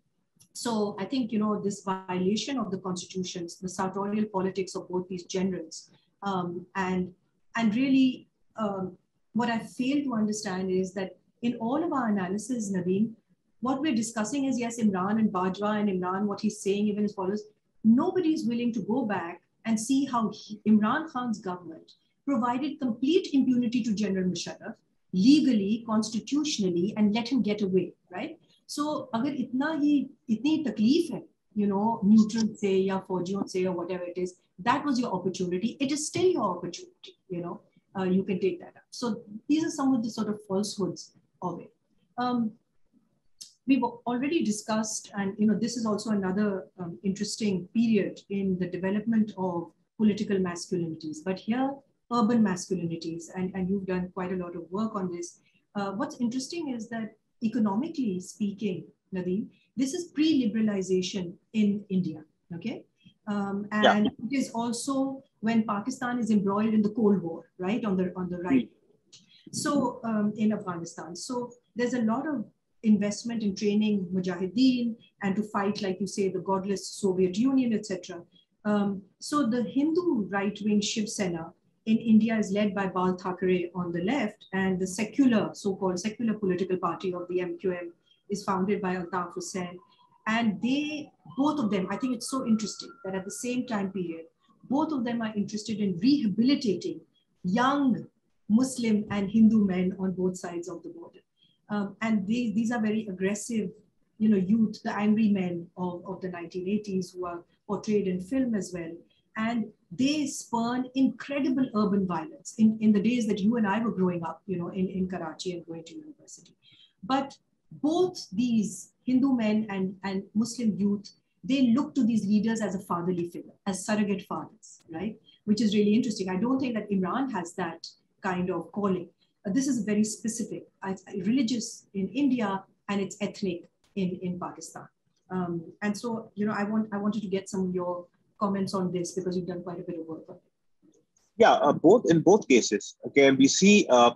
so I think, you know, this violation of the constitutions, the sartorial politics of both these generals, um, and, and really um, what I fail to understand is that in all of our analysis, Nadeem, what we're discussing is yes, Imran and Bajwa and Imran, what he's saying even as follows. Nobody is willing to go back and see how he, Imran Khan's government provided complete impunity to General Musharraf legally, constitutionally, and let him get away, right? So, अगर इतना ही इतनी तकलीफ है, you know, neutral say या फौजियों say or whatever it is, that was your opportunity. It is still your opportunity, you know. Uh, you can take that up. So these are some of the sort of falsehoods of it. Um, we've already discussed, and you know, this is also another um, interesting period in the development of political masculinities. But here, urban masculinities, and, and you've done quite a lot of work on this. Uh, what's interesting is that economically speaking, Nadeem, this is pre-liberalization in India, okay? Um, and yeah. it is also when Pakistan is embroiled in the Cold War, right, on the, on the right. So um, in Afghanistan. So there's a lot of investment in training mujahideen and to fight, like you say, the godless Soviet Union, etc. Um, so the Hindu right-wing Shiv Sena in India is led by Bal Thackeray on the left, and the secular, so-called secular political party of the MQM is founded by Altaf Hussain. And they, both of them, I think it's so interesting that at the same time period, both of them are interested in rehabilitating young Muslim and Hindu men on both sides of the border. Um, and they, these are very aggressive, you know, youth, the angry men of, of the 1980s who are portrayed in film as well. And they spurn incredible urban violence in, in the days that you and I were growing up, you know, in, in Karachi and going to university. But both these Hindu men and, and Muslim youth, they look to these leaders as a fatherly figure, as surrogate fathers, right? Which is really interesting. I don't think that Imran has that kind of calling. Uh, this is very specific. Religious in India and it's ethnic in, in Pakistan. Um, and so, you know, I want I wanted to get some of your comments on this because you've done quite a bit of work on it. Yeah, uh, both in both cases. Okay, we see uh,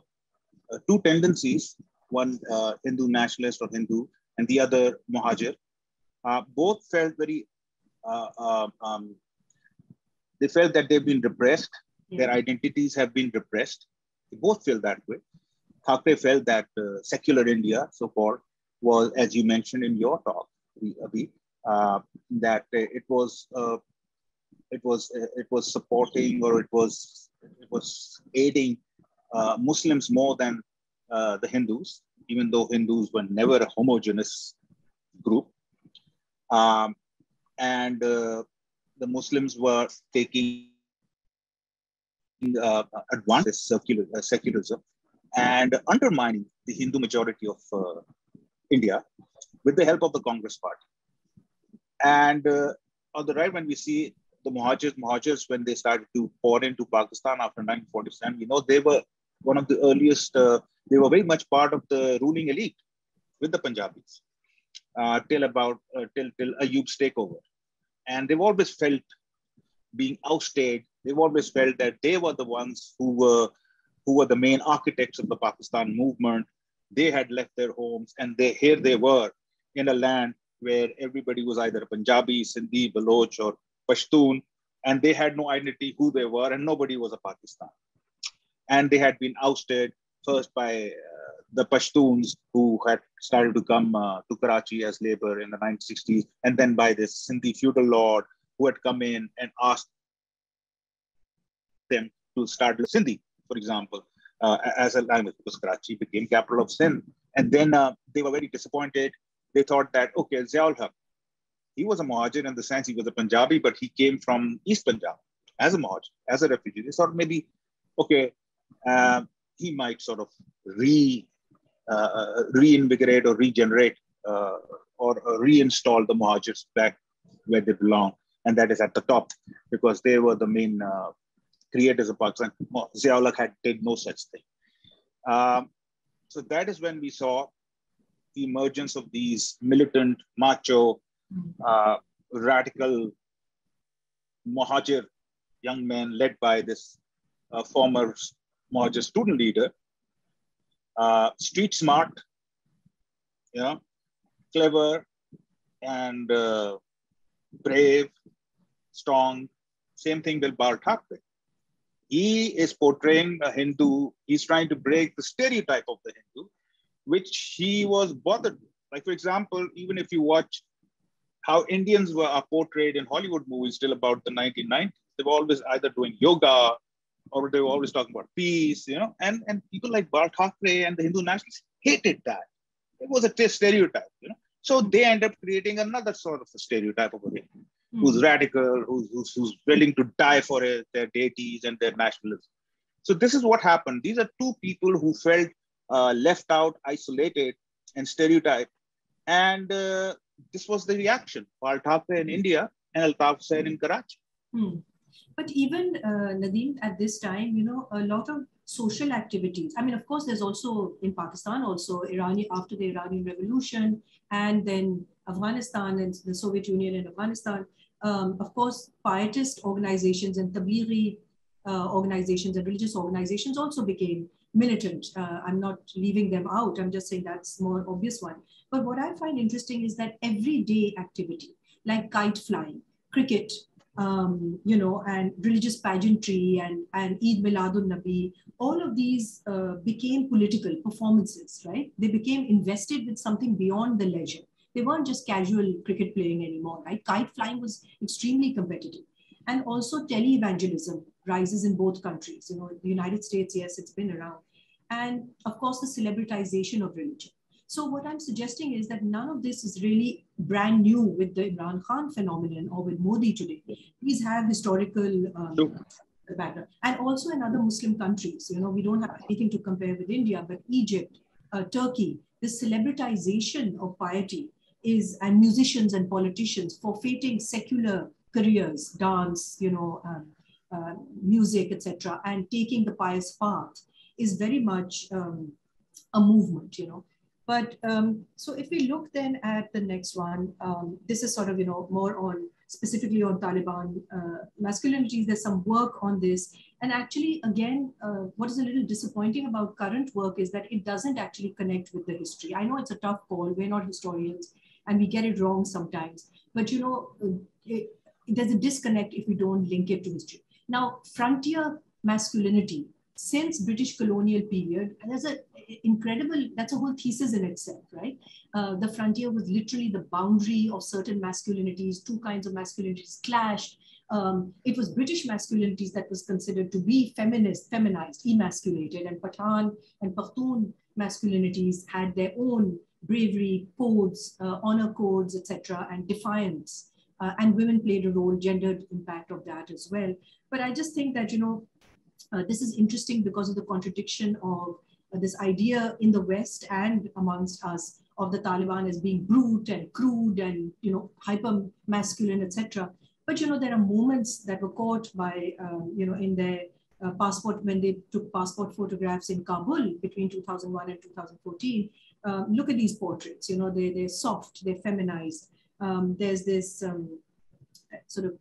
uh, two tendencies: one uh, Hindu nationalist or Hindu, and the other Muhajir. Uh, both felt very. Um, they felt that they've been repressed. Yeah. Their identities have been repressed, they both feel that way. Thackeray felt that uh, secular India, so called, was, as you mentioned in your talk, Abhi, uh, that it was uh, it was uh, it was supporting or it was it was aiding uh, Muslims more than uh, the Hindus, even though Hindus were never a homogeneous group. Um, and the Muslims were taking uh, secular, uh, secularism and undermining the Hindu majority of uh, India with the help of the Congress Party. And uh, on the right, when we see the Muhajirs, Muhajirs, when they started to pour into Pakistan after 1947, you know, they were one of the earliest, uh, they were very much part of the ruling elite with the Punjabis uh, till about, till, till Ayub's takeover. And they've always felt being ousted They've always felt that they were the ones who were who were the main architects of the Pakistan movement. They had left their homes, and they here they were in a land where everybody was either Punjabi, Sindhi, Baloch, or Pashtun, and they had no identity who they were, and nobody was a Pakistan. And they had been ousted first by uh, the Pashtuns who had started to come uh, to Karachi as labor in the 1960s, and then by this Sindhi feudal lord who had come in and asked them to start with Sindhi, for example, uh, as a language because Karachi became capital of Sindh. And then uh, they were very disappointed. They thought that, okay, Ziaul Haq, he was a Muhajir in the sense he was a Punjabi, but he came from East Punjab. as a Moj, as a refugee. They thought maybe, okay, um, he might sort of re uh, reinvigorate or regenerate uh, or uh, reinstall the Muhajirs back where they belong, and that is at the top because they were the main uh, as a Pakistan. Ziaul Haq did no such thing. Um, so that is when we saw the emergence of these militant, macho, uh, radical Muhajir young men led by this uh, former Muhajir student leader, uh, street smart, you know, clever and uh, brave, strong. Same thing with Bal Thackeray. He is portraying a Hindu, he's trying to break the stereotype of the Hindu, which he was bothered with. Like, for example, even if you watch how Indians were are portrayed in Hollywood movies till about the 1990s, they were always either doing yoga or they were always talking about peace, you know, and, and people like Bal Thackeray and the Hindu nationalists hated that. It was a stereotype, you know. So they end up creating another sort of a stereotype of a Hindu. Who's radical, who's, who's, who's willing to die for it, their deities and their nationalism. So this is what happened. These are two people who felt uh, left out, isolated, and stereotyped. And uh, this was the reaction. Bal Thackeray in India and Altaf Hussain in Karachi. Hmm. But even uh, Nadeem, at this time, you know, a lot of social activities. I mean, of course, there's also in Pakistan, also Iranian after the Iranian Revolution, and then Afghanistan and the Soviet Union and Afghanistan. Um, of course, pietist organizations and Tablighi uh, organizations and religious organizations also became militant. Uh, I'm not leaving them out. I'm just saying that's more obvious one. But what I find interesting is that everyday activity, like kite flying, cricket, um, you know, and religious pageantry and, and Eid Miladun Nabi, all of these uh, became political performances, right? They became invested with something beyond the leisure. They weren't just casual cricket playing anymore, right? Kite flying was extremely competitive. And also tele-evangelism rises in both countries. You know, the United States, yes, it's been around. And of course, the celebritization of religion. So what I'm suggesting is that none of this is really brand new with the Imran Khan phenomenon or with Modi today. These have historical um, background. And also in other Muslim countries, you know, we don't have anything to compare with India, but Egypt, uh, Turkey, the celebritization of piety is, and musicians and politicians forfeiting secular careers, dance, you know, um, uh, music, etc., and taking the pious path is very much um, a movement, you know. But um, so if we look then at the next one, um, this is sort of, you know, more on specifically on Taliban uh, masculinities. There's some work on this. And actually, again, uh, what is a little disappointing about current work is that it doesn't actually connect with the history. I know it's a tough call. We're not historians and we get it wrong sometimes. But, you know, uh, it, there's a disconnect if we don't link it to history. Now, frontier masculinity since British colonial period, and there's a incredible, that's a whole thesis in itself, right? Uh, the frontier was literally the boundary of certain masculinities, two kinds of masculinities clashed. Um, it was British masculinities that was considered to be feminist, feminized, emasculated, and Pathan and Pakhtun masculinities had their own bravery codes, uh, honor codes, etc., and defiance. Uh, and women played a role, gendered impact of that as well. But I just think that, you know, uh, this is interesting because of the contradiction of uh, this idea in the West and amongst us of the Taliban as being brute and crude and you know hyper masculine, etc. But you know there are moments that were caught by um, you know in their uh, passport when they took passport photographs in Kabul between 2001 and 2014. Um, look at these portraits. You know they they're soft, they're feminized. Um, there's this um, sort of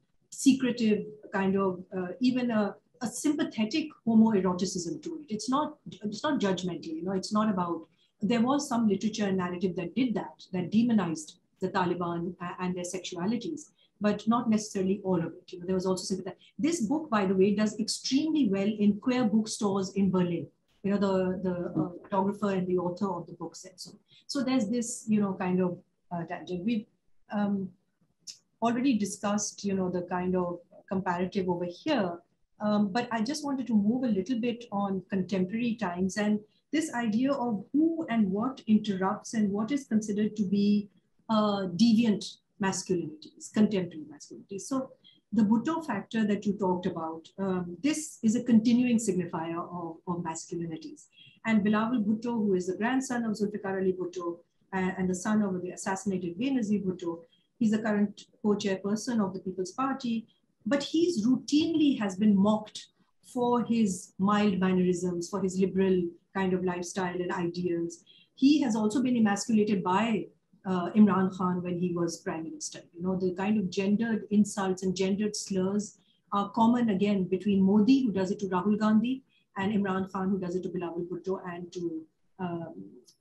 secretive kind of uh, even a a sympathetic homoeroticism to it. It's not, it's not judgmental, you know, it's not about, there was some literature and narrative that did that, that demonized the Taliban and their sexualities, but not necessarily all of it. You know, there was also sympathy. This book, by the way, does extremely well in queer bookstores in Berlin. You know, the, the uh, photographer and the author of the book said so. So there's this, you know, kind of uh, tangent. We've um, already discussed, you know, the kind of comparative over here um, but I just wanted to move a little bit on contemporary times and this idea of who and what interrupts and what is considered to be uh, deviant masculinities, contemporary masculinities. So the Bhutto factor that you talked about, um, this is a continuing signifier of, of masculinities. And Bilawal Bhutto, who is the grandson of Zulfikar Ali Bhutto uh, and the son of the assassinated Benazir Bhutto, he's the current co-chairperson of the People's Party, but he's routinely has been mocked for his mild mannerisms, for his liberal kind of lifestyle and ideals. He has also been emasculated by uh, Imran Khan when he was prime minister. You know, the kind of gendered insults and gendered slurs are common again between Modi, who does it to Rahul Gandhi, and Imran Khan, who does it to Bilawal Bhutto and to um,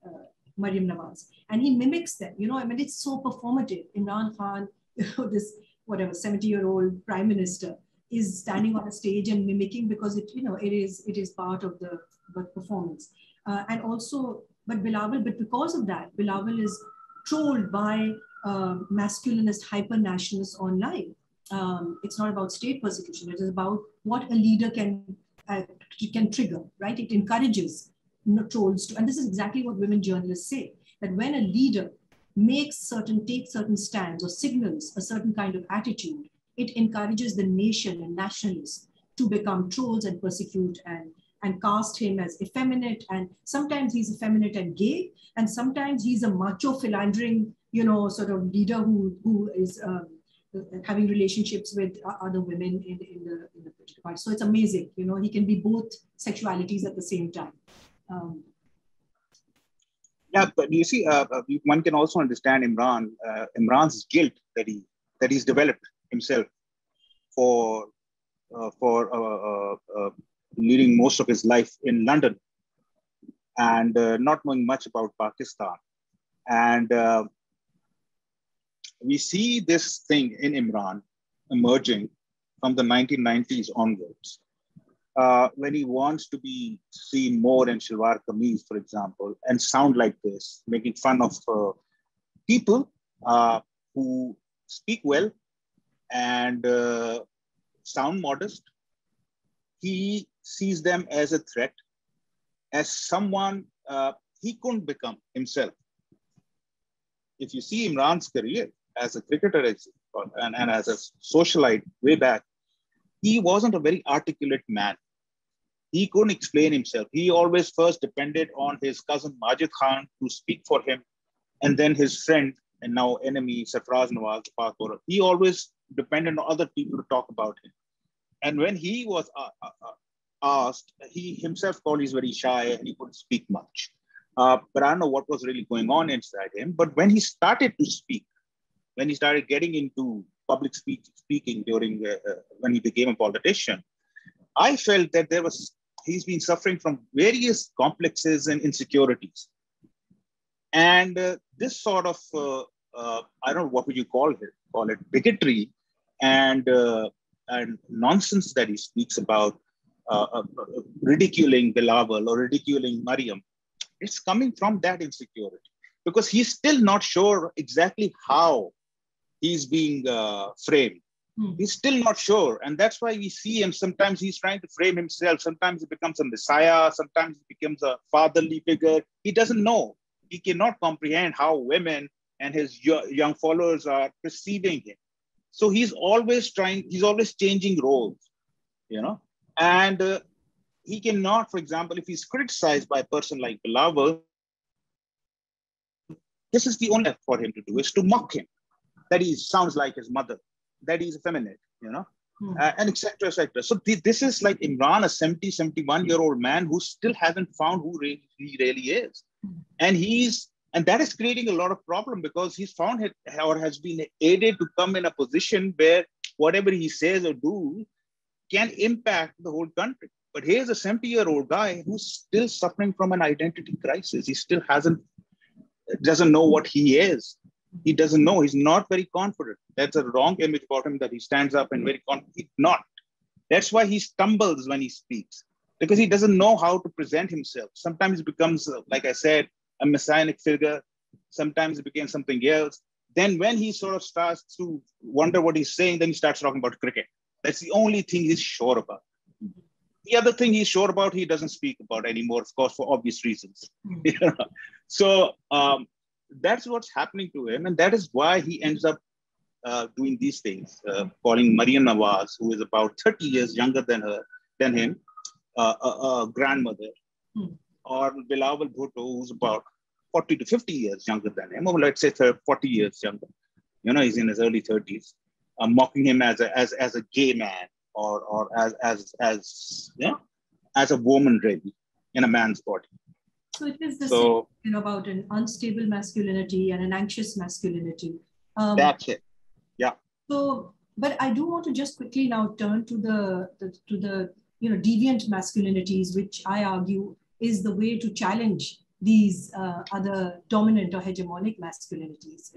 uh, Maryam Nawaz. And he mimics them. You know, I mean, it's so performative. Imran Khan, this whatever 70 year old prime minister, is standing on a stage and mimicking because it, you know, it is it is part of the, the performance. Uh, and also, but Bilawal, but because of that, Bilawal is trolled by uh, masculinist hyper-nationalists online. Um, it's not about state persecution. It is about what a leader can uh, can trigger, right? It encourages trolls to, and this is exactly what women journalists say, that when a leader makes certain, takes certain stands or signals a certain kind of attitude, it encourages the nation and nationalists to become trolls and persecute and and cast him as effeminate. And sometimes he's effeminate and gay, and sometimes he's a macho philandering, you know, sort of leader who, who is um, having relationships with other women in, in, the, in the political party. So it's amazing, you know, he can be both sexualities at the same time. Um, yeah, but you see, uh, uh one can also understand Imran, uh, Imran's guilt that he that he's developed himself for uh, for leading most of his life in London and uh, not knowing much about Pakistan. And uh, we see this thing in Imran emerging from the 1990s onwards. Uh, when he wants to be seen more in Shalwar Kameez, for example, and sound like this, making fun of uh, people uh, who speak well and uh, sound modest, he sees them as a threat, as someone uh, he couldn't become himself. If you see Imran's career as a cricketer and, and as a socialite way back, he wasn't a very articulate man. He couldn't explain himself. He always first depended on his cousin Majid Khan to speak for him, and then his friend and now enemy Sarfraz Nawaz Pakora. He always depended on other people to talk about him. And when he was uh, uh, uh asked, he himself called he's very shy and he couldn't speak much. Uh, but I don't know what was really going on inside him. But when he started to speak, when he started getting into public speech, speaking during uh, uh, when he became a politician, I felt that there was he's been suffering from various complexes and insecurities, and uh, this sort of uh, uh, I don't know what would you call it call it bigotry and and nonsense that he speaks about uh, uh, ridiculing Bilawal or ridiculing Mariam. It's coming from that insecurity because he's still not sure exactly how he's being uh, framed. Hmm. He's still not sure. And that's why we see him. Sometimes he's trying to frame himself. Sometimes he becomes a messiah. Sometimes he becomes a fatherly figure. He doesn't know. He cannot comprehend how women and his young followers are perceiving him. So he's always trying, he's always changing roles, you know. And uh, he cannot, for example, if he's criticized by a person like Bilawal, this is the only for him to do is to mock him, that he sounds like his mother, that he's effeminate, you know, hmm. uh, and etc. etc. So th- this is like Imran, a 70, 71 year old man who still hasn't found who really, he really is. Hmm. And he's and that is creating a lot of problem because he's found it or has been aided to come in a position where whatever he says or do can impact the whole country. But here's a 70 year old guy who's still suffering from an identity crisis. He still hasn't, doesn't know what he is. He doesn't know. He's not very confident. That's a wrong image about him that he stands up and very confident. He's not. That's why he stumbles when he speaks because he doesn't know how to present himself. Sometimes he becomes, like I said, a messianic figure. Sometimes it becomes something else. Then when he sort of starts to wonder what he's saying, then he starts talking about cricket. That's the only thing he's sure about. The other thing he's sure about, he doesn't speak about anymore, of course, for obvious reasons. So um, that's what's happening to him. And that is why he ends up uh, doing these things, uh, calling Mariam Nawaz, who is about 30 years younger than her, than him, uh, a, a, grandmother, hmm. or Bilawal Bhutto, who's about 40 to 50 years younger than him, or let's say 40 years younger. You know, he's in his early 30s, uh, mocking him as a, as, as a gay man or, or as, as, as, yeah, as a woman really in a man's body. So it is the so, same you know, about an unstable masculinity and an anxious masculinity. Um, that's it. Yeah. So, but I do want to just quickly now turn to the, the to the you know deviant masculinities, which I argue is the way to challenge these uh, other dominant or hegemonic masculinities.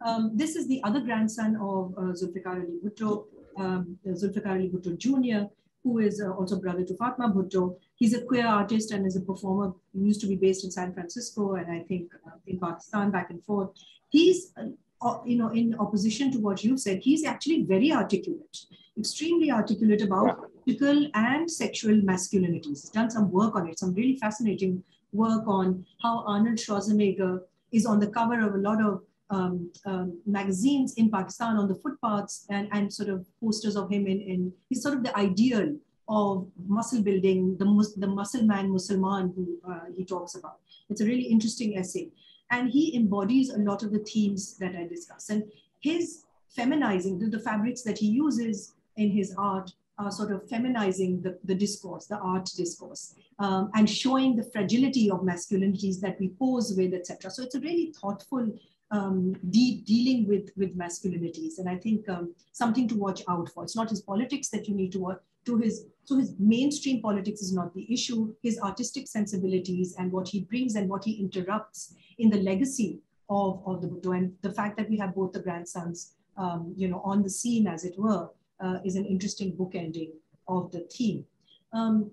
Um, this is the other grandson of uh, Zulfikar Ali Bhutto, um, Zulfikar Ali Bhutto Jr., who is uh, also brother to Fatima Bhutto. He's a queer artist and is a performer. He used to be based in San Francisco and I think uh, in Pakistan back and forth. He's, uh, you know, in opposition to what you said, he's actually very articulate, extremely articulate about political and sexual masculinities. He's done some work on it, some really fascinating work on how Arnold Schwarzenegger is on the cover of a lot of um, um, magazines in Pakistan on the footpaths and, and sort of posters of him in, in he's sort of the ideal of muscle building, the, the muscle man Musliman who uh, he talks about. It's a really interesting essay. And he embodies a lot of the themes that I discuss. And his feminizing, the, the fabrics that he uses in his art are sort of feminizing the, the discourse, the art discourse, um, and showing the fragility of masculinities that we pose with, etc. So it's a really thoughtful um, de dealing with, with masculinities. And I think um, something to watch out for. It's not his politics that you need to watch, to his, so his mainstream politics is not the issue. His artistic sensibilities and what he brings and what he interrupts in the legacy of, of the Bhutto. And the fact that we have both the grandsons, um, you know, on the scene, as it were, uh, is an interesting bookending of the theme. Um,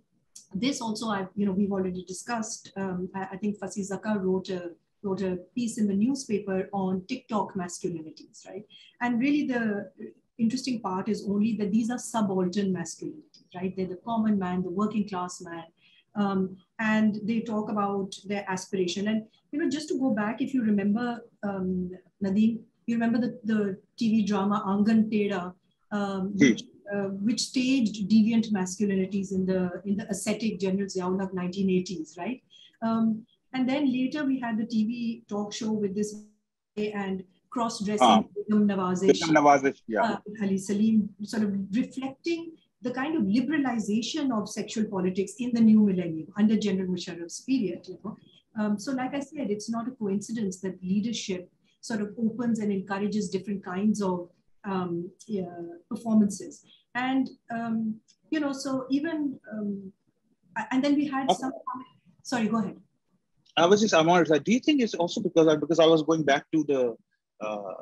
this also, I, you know, we've already discussed. Um, I, I, think Fasi Zaka wrote a wrote a piece in the newspaper on TikTok masculinities, right? And really the interesting part is only that these are subaltern masculinities, right? They're the common man, the working class man. Um, and they talk about their aspiration. And, you know, just to go back, if you remember, um, Nadeem, you remember the, the TV drama Aangan Terha, um, hmm. which, uh, which staged deviant masculinities in the in the ascetic General Ziaul 1980s, right? Um, and then later we had the TV talk show with this and cross-dressing uh, Nawazish, Nawazish yeah. Uh, Ali Saleem, sort of reflecting the kind of liberalization of sexual politics in the new millennium under General Musharraf's period. You know? Um, so like I said, it's not a coincidence that leadership sort of opens and encourages different kinds of um, yeah, performances. And, um, you know, so even, um, and then we had okay. some, sorry, go ahead. I was just I wanted to say, do you think it's also because I, because I was going back to the uh,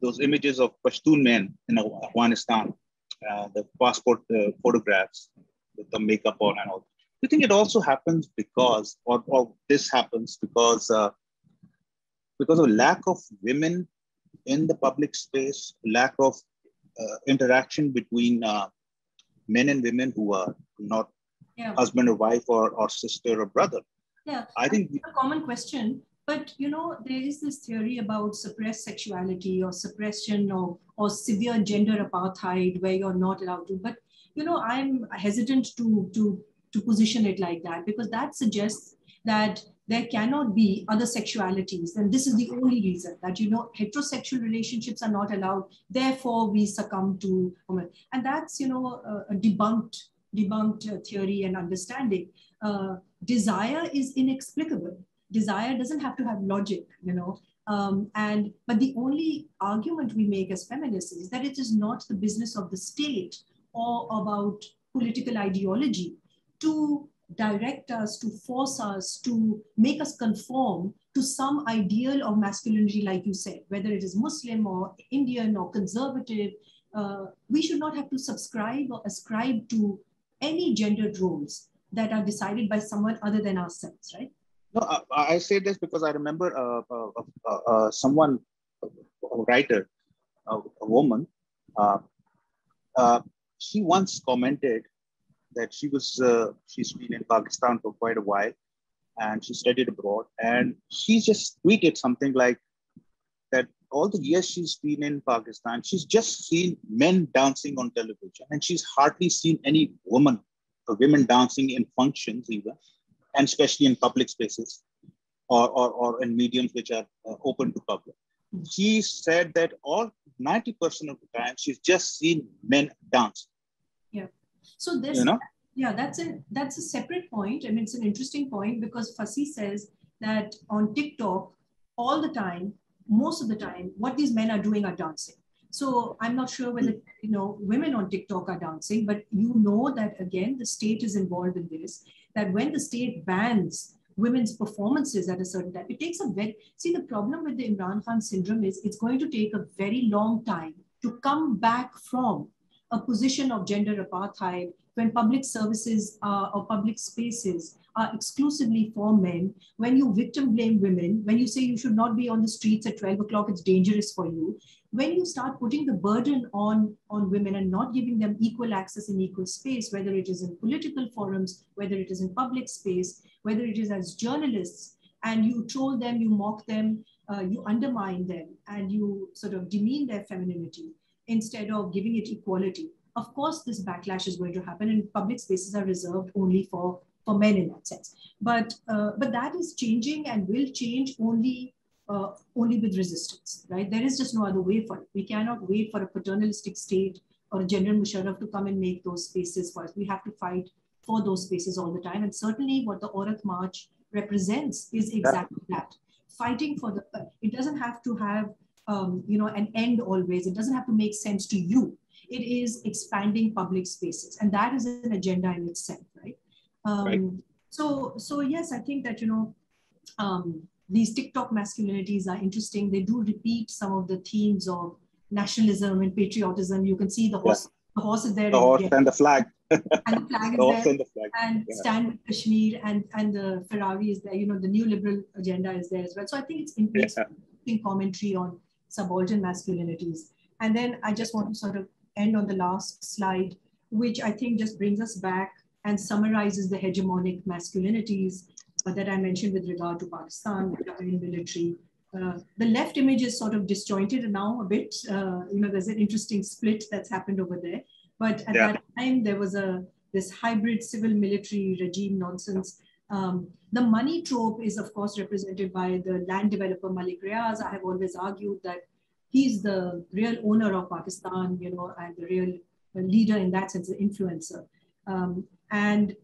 those images of Pashtun men in Afghanistan, uh, the passport uh, photographs with the makeup on and all. Do you think it also happens because, or, or this happens because uh, because of lack of women in the public space, lack of uh, interaction between uh, men and women who are not yeah. husband or wife or, or sister or brother? Yeah, I think a common question. But you know, there is this theory about suppressed sexuality or suppression of or severe gender apartheid where you're not allowed to. But you know, I'm hesitant to to to position it like that because that suggests that there cannot be other sexualities and this is the only reason that you know heterosexual relationships are not allowed therefore we succumb to women and that's you know a, a debunked debunked uh, theory and understanding uh, desire is inexplicable. Desire doesn't have to have logic, you know. Um, and but the only argument we make as feminists is that it is not the business of the state or about political ideology to direct us, to force us, to make us conform to some ideal of masculinity, like you said, whether it is Muslim or Indian or conservative. Uh, we should not have to subscribe or ascribe to any gendered roles that are decided by someone other than ourselves, right? No, I, I say this because I remember uh, uh, uh, uh someone, a writer, a, a woman, uh, uh, she once commented that she was she's been in Pakistan for quite a while, and she studied abroad, and she just tweeted something like that all the years she's been in Pakistan, she's just seen men dancing on television, and she's hardly seen any woman, women dancing in functions even, and especially in public spaces or, or, or in mediums which are uh, open to public. She said that all 90% of the time she's just seen men dance. Yeah. So this, you know? yeah, that's a that's a separate point. I mean, it's an interesting point because Fasi says that on TikTok, all the time, most of the time, what these men are doing are dancing. So I'm not sure whether hmm. you know women on TikTok are dancing, but you know that again the state is involved in this. That when the state bans women's performances at a certain time. It takes a very, see, the problem with the Imran Khan syndrome is it's going to take a very long time to come back from a position of gender apartheid when public services uh, or public spaces are exclusively for men, when you victim blame women, when you say you should not be on the streets at 12 o'clock, it's dangerous for you, when you start putting the burden on, on women and not giving them equal access in equal space, whether it is in political forums, whether it is in public space, whether it is as journalists, and you troll them, you mock them, uh, you undermine them, and you sort of demean their femininity instead of giving it equality. Of course, this backlash is going to happen, and public spaces are reserved only for, for men in that sense. But, uh, but that is changing and will change only uh, only with resistance, right? There is just no other way for it. We cannot wait for a paternalistic state or a General Musharraf to come and make those spaces for us. We have to fight for those spaces all the time. And certainly what the Aurat March represents is exactly yeah. that. Fighting for the, it doesn't have to have, um, you know, an end always. It doesn't have to make sense to you. It is expanding public spaces. And that is an agenda in itself, right? Um, right. So, so yes, I think that, you know, um, these TikTok masculinities are interesting. They do repeat some of the themes of nationalism and patriotism. You can see the horse, yeah. the horse is there. The horse and the flag. and the flag is the there. And, the flag. and yeah. stand with Kashmir and, and the Ferrari is there. You know, the new liberal agenda is there as well. So I think it's interesting yeah. commentary on subaltern masculinities. And then I just want to sort of end on the last slide, which I think just brings us back and summarizes the hegemonic masculinities uh, that I mentioned with regard to Pakistan, the military. Uh, the left image is sort of disjointed now a bit. Uh, you know, there's an interesting split that's happened over there. But at yeah. that time, there was a this hybrid civil military regime nonsense. Um, the money trope is, of course, represented by the land developer Malik Riaz. I have always argued that he's the real owner of Pakistan, you know, and the real leader in that sense, the influencer. Um, and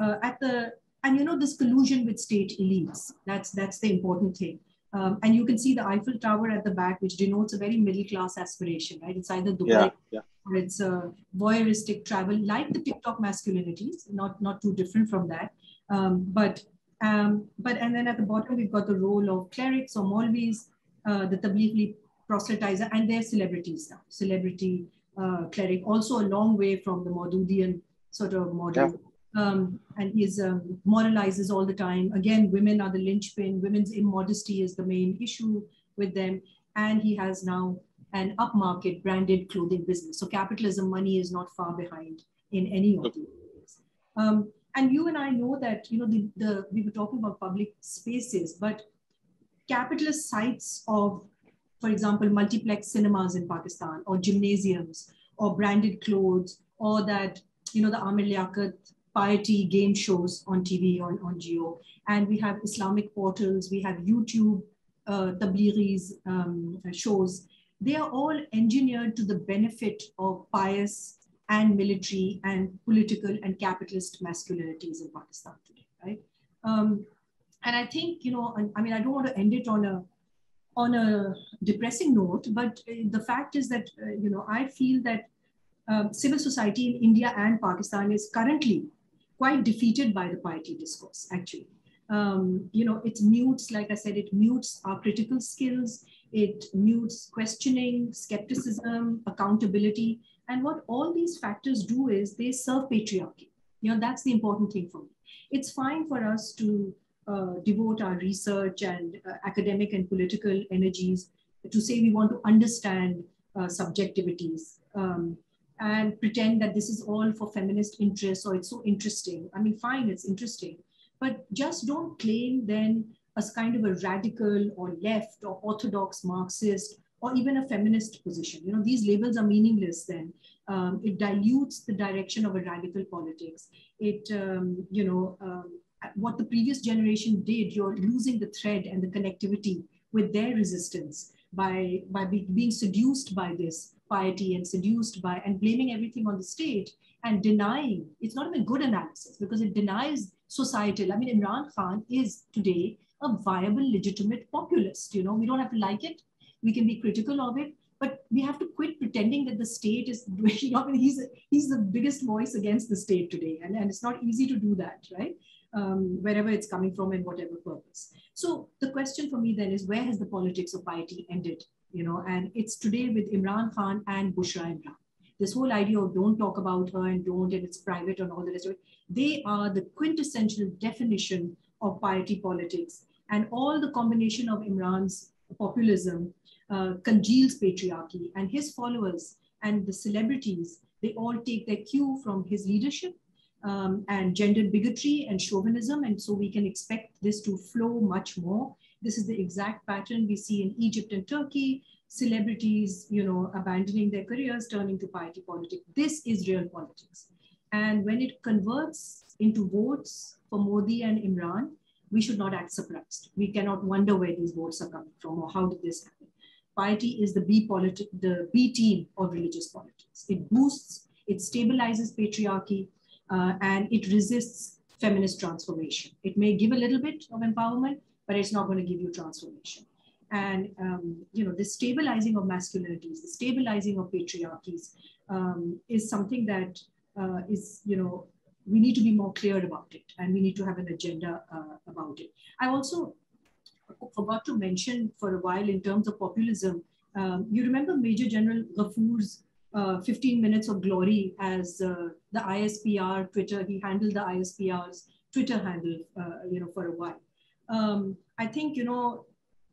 uh, at the and you know this collusion with state elites that's that's the important thing um, and you can see the Eiffel Tower at the back, which denotes a very middle class aspiration, right? It's either Dubai yeah, yeah. or it's a voyeuristic travel, like the TikTok masculinities, not not too different from that. Um, but um, but and then at the bottom we've got the role of clerics or Maulvis, uh, the Tablighi proselytizer, and they're celebrities now, celebrity uh, cleric, also a long way from the Maududian sort of model. Yeah um, and he's um, moralizes all the time. Again, women are the linchpin. Women's immodesty is the main issue with them. And he has now an upmarket branded clothing business. So capitalism money is not far behind in any of these. Um, and you and I know that you know the, the we were talking about public spaces, but capitalist sites of, for example, multiplex cinemas in Pakistan, or gymnasiums, or branded clothes, or that you know the Amir Liaquat piety game shows on TV on, on Geo. And we have Islamic portals, we have YouTube uh, tablighis um, shows. They are all engineered to the benefit of pious and military and political and capitalist masculinities in Pakistan today, right? Um, and I think, you know, I mean, I don't want to end it on a on a depressing note, but uh, the fact is that, uh, you know, I feel that um, civil society in India and Pakistan is currently quite defeated by the piety discourse, actually. Um, you know, it mutes, like I said, it mutes our critical skills, it mutes questioning, skepticism, accountability. And what all these factors do is they serve patriarchy. You know, that's the important thing for me. It's fine for us to uh, devote our research and uh, academic and political energies to say we want to understand uh, subjectivities. Um, and pretend that this is all for feminist interests or it's so interesting. I mean, fine, it's interesting, but just don't claim then as kind of a radical or left or orthodox Marxist or even a feminist position. You know, these labels are meaningless then. Um, it dilutes the direction of a radical politics. It, um, you know, um, what the previous generation did, you're losing the thread and the connectivity with their resistance by, by be, being seduced by this piety and seduced by and blaming everything on the state and denying. It's not even good analysis because it denies societal. I mean, Imran Khan is today a viable, legitimate populist. You know, we don't have to like it. We can be critical of it, but we have to quit pretending that the state is, you know, he's, he's the biggest voice against the state today. And, and it's not easy to do that, right? Um, wherever it's coming from and whatever purpose. So the question for me then is where has the politics of piety ended? You know, and it's today with Imran Khan and Bushra Imran. This whole idea of don't talk about her and don't, and it's private and all the rest of it, they are the quintessential definition of piety politics. And all the combination of Imran's populism uh, congeals patriarchy and his followers and the celebrities, they all take their cue from his leadership um, and gender bigotry and chauvinism. And so we can expect this to flow much more. This is the exact pattern we see in Egypt and Turkey, celebrities, you know, abandoning their careers, turning to piety politics. This is real politics. And when it converts into votes for Modi and Imran, we should not act surprised. We cannot wonder where these votes are coming from or how did this happen. Piety is the B, politi- the B team of religious politics. It boosts, it stabilizes patriarchy, uh, and it resists feminist transformation. It may give a little bit of empowerment, but it's not going to give you transformation. And um, you know, the stabilizing of masculinities, the stabilizing of patriarchies, um, is something that uh, is you know we need to be more clear about it, and we need to have an agenda uh, about it. I also forgot to mention for a while in terms of populism. Um, you remember Major General Ghafoor's uh, 15 minutes of glory as uh, the ISPR Twitter. He handled the ISPR's Twitter handle, uh, you know, for a while. Um, I think, you know,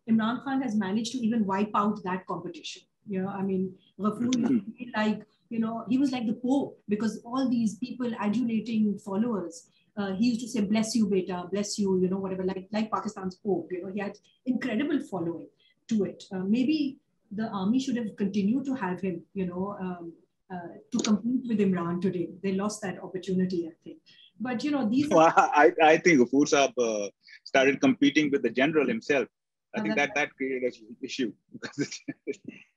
Imran Khan has managed to even wipe out that competition. You know, I mean, Ghafoor like, you know, he was like the Pope because all these people adulating followers. Uh, he used to say, bless you, beta, bless you, you know, whatever, like, like Pakistan's Pope, you know, he had incredible following to it. Uh, maybe the army should have continued to have him, you know, um, uh, to compete with Imran today. They lost that opportunity, I think. But you know, these. Well, I, I think Ghafoor Saab uh, started competing with the general himself. I think that that created an issue.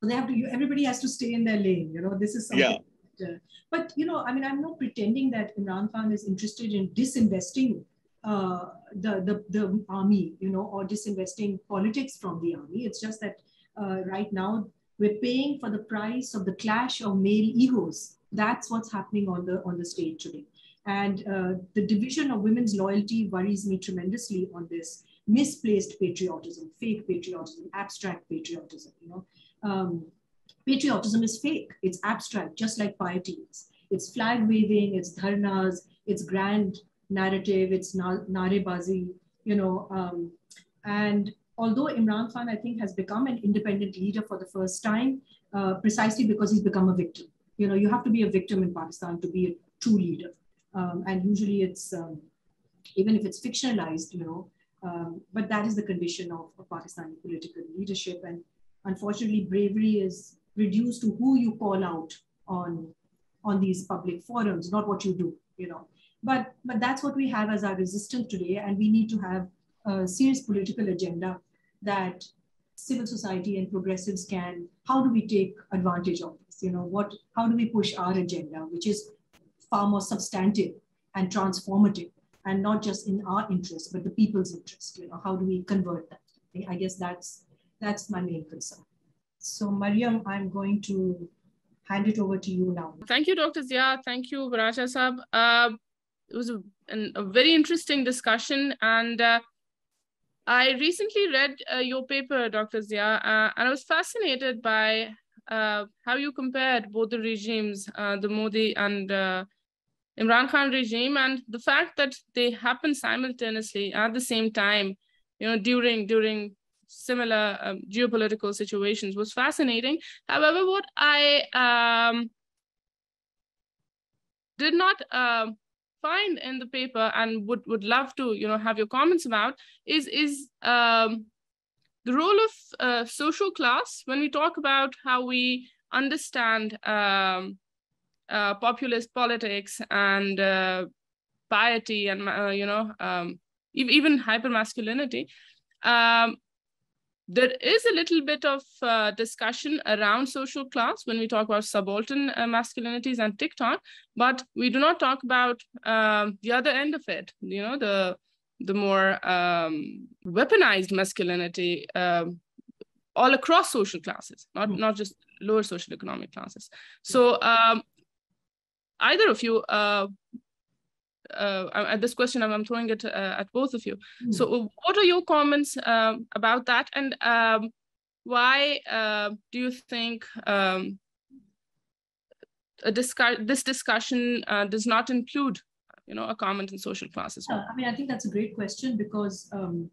they have to. Everybody has to stay in their lane. You know, this is something. Yeah. That, uh, but you know, I mean, I'm not pretending that Imran Khan is interested in disinvesting uh, the, the the army, you know, or disinvesting politics from the army. It's just that uh, right now. We're paying for the price of the clash of male egos. That's what's happening on the on the stage today. And uh, the division of women's loyalty worries me tremendously on this misplaced patriotism, fake patriotism, abstract patriotism. You know, um, patriotism is fake. It's abstract, just like piety is. It's flag waving, it's dharnas, it's grand narrative, it's narebazi, you know, um, and although Imran Khan, I think, has become an independent leader for the first time, uh, precisely because he's become a victim. You know, you have to be a victim in Pakistan to be a true leader. Um, and usually it's, um, even if it's fictionalized, you know, um, but that is the condition of, of Pakistani political leadership. And unfortunately, bravery is reduced to who you call out on, on these public forums, not what you do, you know. But, but that's what we have as our resistance today. And we need to have a serious political agenda that civil society and progressives can, how do we take advantage of this? You know, what, how do we push our agenda, which is far more substantive and transformative and not just in our interest, but the people's interest, you know, how do we convert that? I guess that's, that's my main concern. So Mariam, I'm going to hand it over to you now. Thank you, Dr. Zia. Thank you, Paracha Sab. Uh, it was a, an, a, very interesting discussion and uh, I recently read uh, your paper, Dr. Zia, uh, and I was fascinated by uh, how you compared both the regimes, uh, the Modi and uh, Imran Khan regime, and the fact that they happened simultaneously at the same time, you know, during during similar um, geopolitical situations was fascinating. However, what I um, did not um, find in the paper and would, would love to, you know, have your comments about is, is um, the role of uh, social class when we talk about how we understand um, uh, populist politics and uh, piety and, uh, you know, um, even hypermasculinity. Um, there is a little bit of uh, discussion around social class when we talk about subaltern uh, masculinities and TikTok, but we do not talk about um, the other end of it, you know, the, the more um, weaponized masculinity um, all across social classes, not, mm. not just lower social economic classes. So um, either of you, uh, uh, at this question, I'm, I'm throwing it uh, at both of you. Mm. So what are your comments um, about that? And um, why uh, do you think um, discuss this discussion uh, does not include, you know, a comment in social classes? well? I mean, I think that's a great question because um,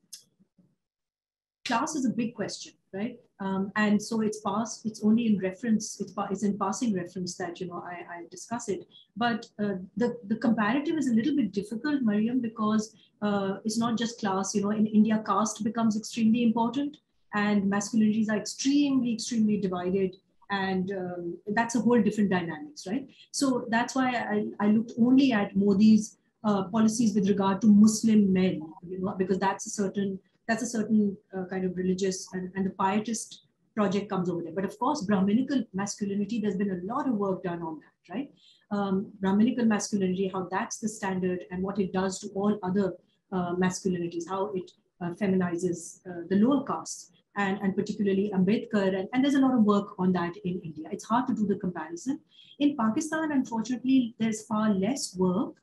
class is a big question, right? Um, and so it's past, it's only in reference, it's, it's in passing reference that, you know, I, I discuss it. But uh, the, the comparative is a little bit difficult, Mariam, because uh, it's not just class, you know, in India, caste becomes extremely important and masculinities are extremely, extremely divided. And um, that's a whole different dynamics, right? So that's why I, I looked only at Modi's uh, policies with regard to Muslim men, you know, because that's a certain that's a certain uh, kind of religious and, and the pietist project comes over there. But of course, Brahminical masculinity, there's been a lot of work done on that, right? Um, Brahminical masculinity, how that's the standard and what it does to all other uh, masculinities, how it uh, feminizes uh, the lower castes and, and particularly Ambedkar. And, and there's a lot of work on that in India. It's hard to do the comparison. In Pakistan, unfortunately, there's far less work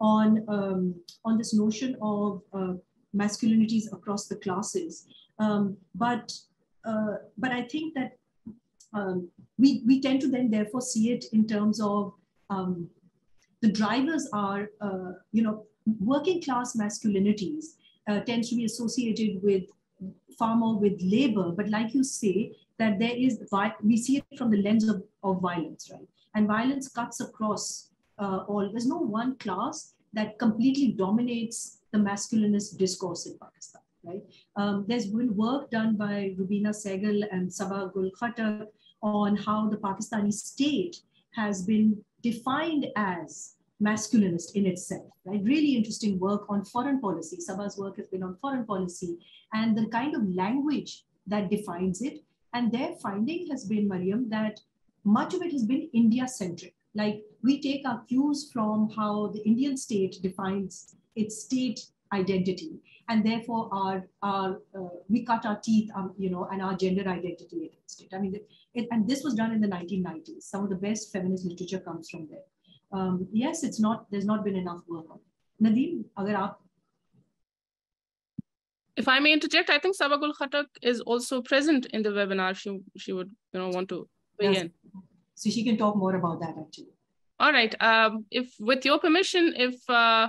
on, um, on this notion of uh, masculinities across the classes. Um, but uh, but I think that um, we we tend to then therefore see it in terms of um, the drivers are uh, you know working class masculinities uh, tends to be associated with far more with labor. But like you say, that there is we see it from the lens of, of violence, right? And violence cuts across uh, all. There's no one class that completely dominates the masculinist discourse in Pakistan, right? Um, there's been work done by Rubina Saigol and Saba Gul Khattak on how the Pakistani state has been defined as masculinist in itself, right? Really interesting work on foreign policy. Saba's work has been on foreign policy and the kind of language that defines it. And their finding has been, Mariam, that much of it has been India centric. Like we take our cues from how the Indian state defines its state identity, and therefore our, our uh, we cut our teeth, um, you know, and our gender identity against it. I mean, it, and this was done in the 1990s. Some of the best feminist literature comes from there. Um, yes, it's not. There's not been enough work on it. Nadeem, agar aap if I may interject, I think Saba Gul Khattak is also present in the webinar. She, she would you know, want to weigh yes. in. So she can talk more about that actually. All right. Um, if with your permission, if uh,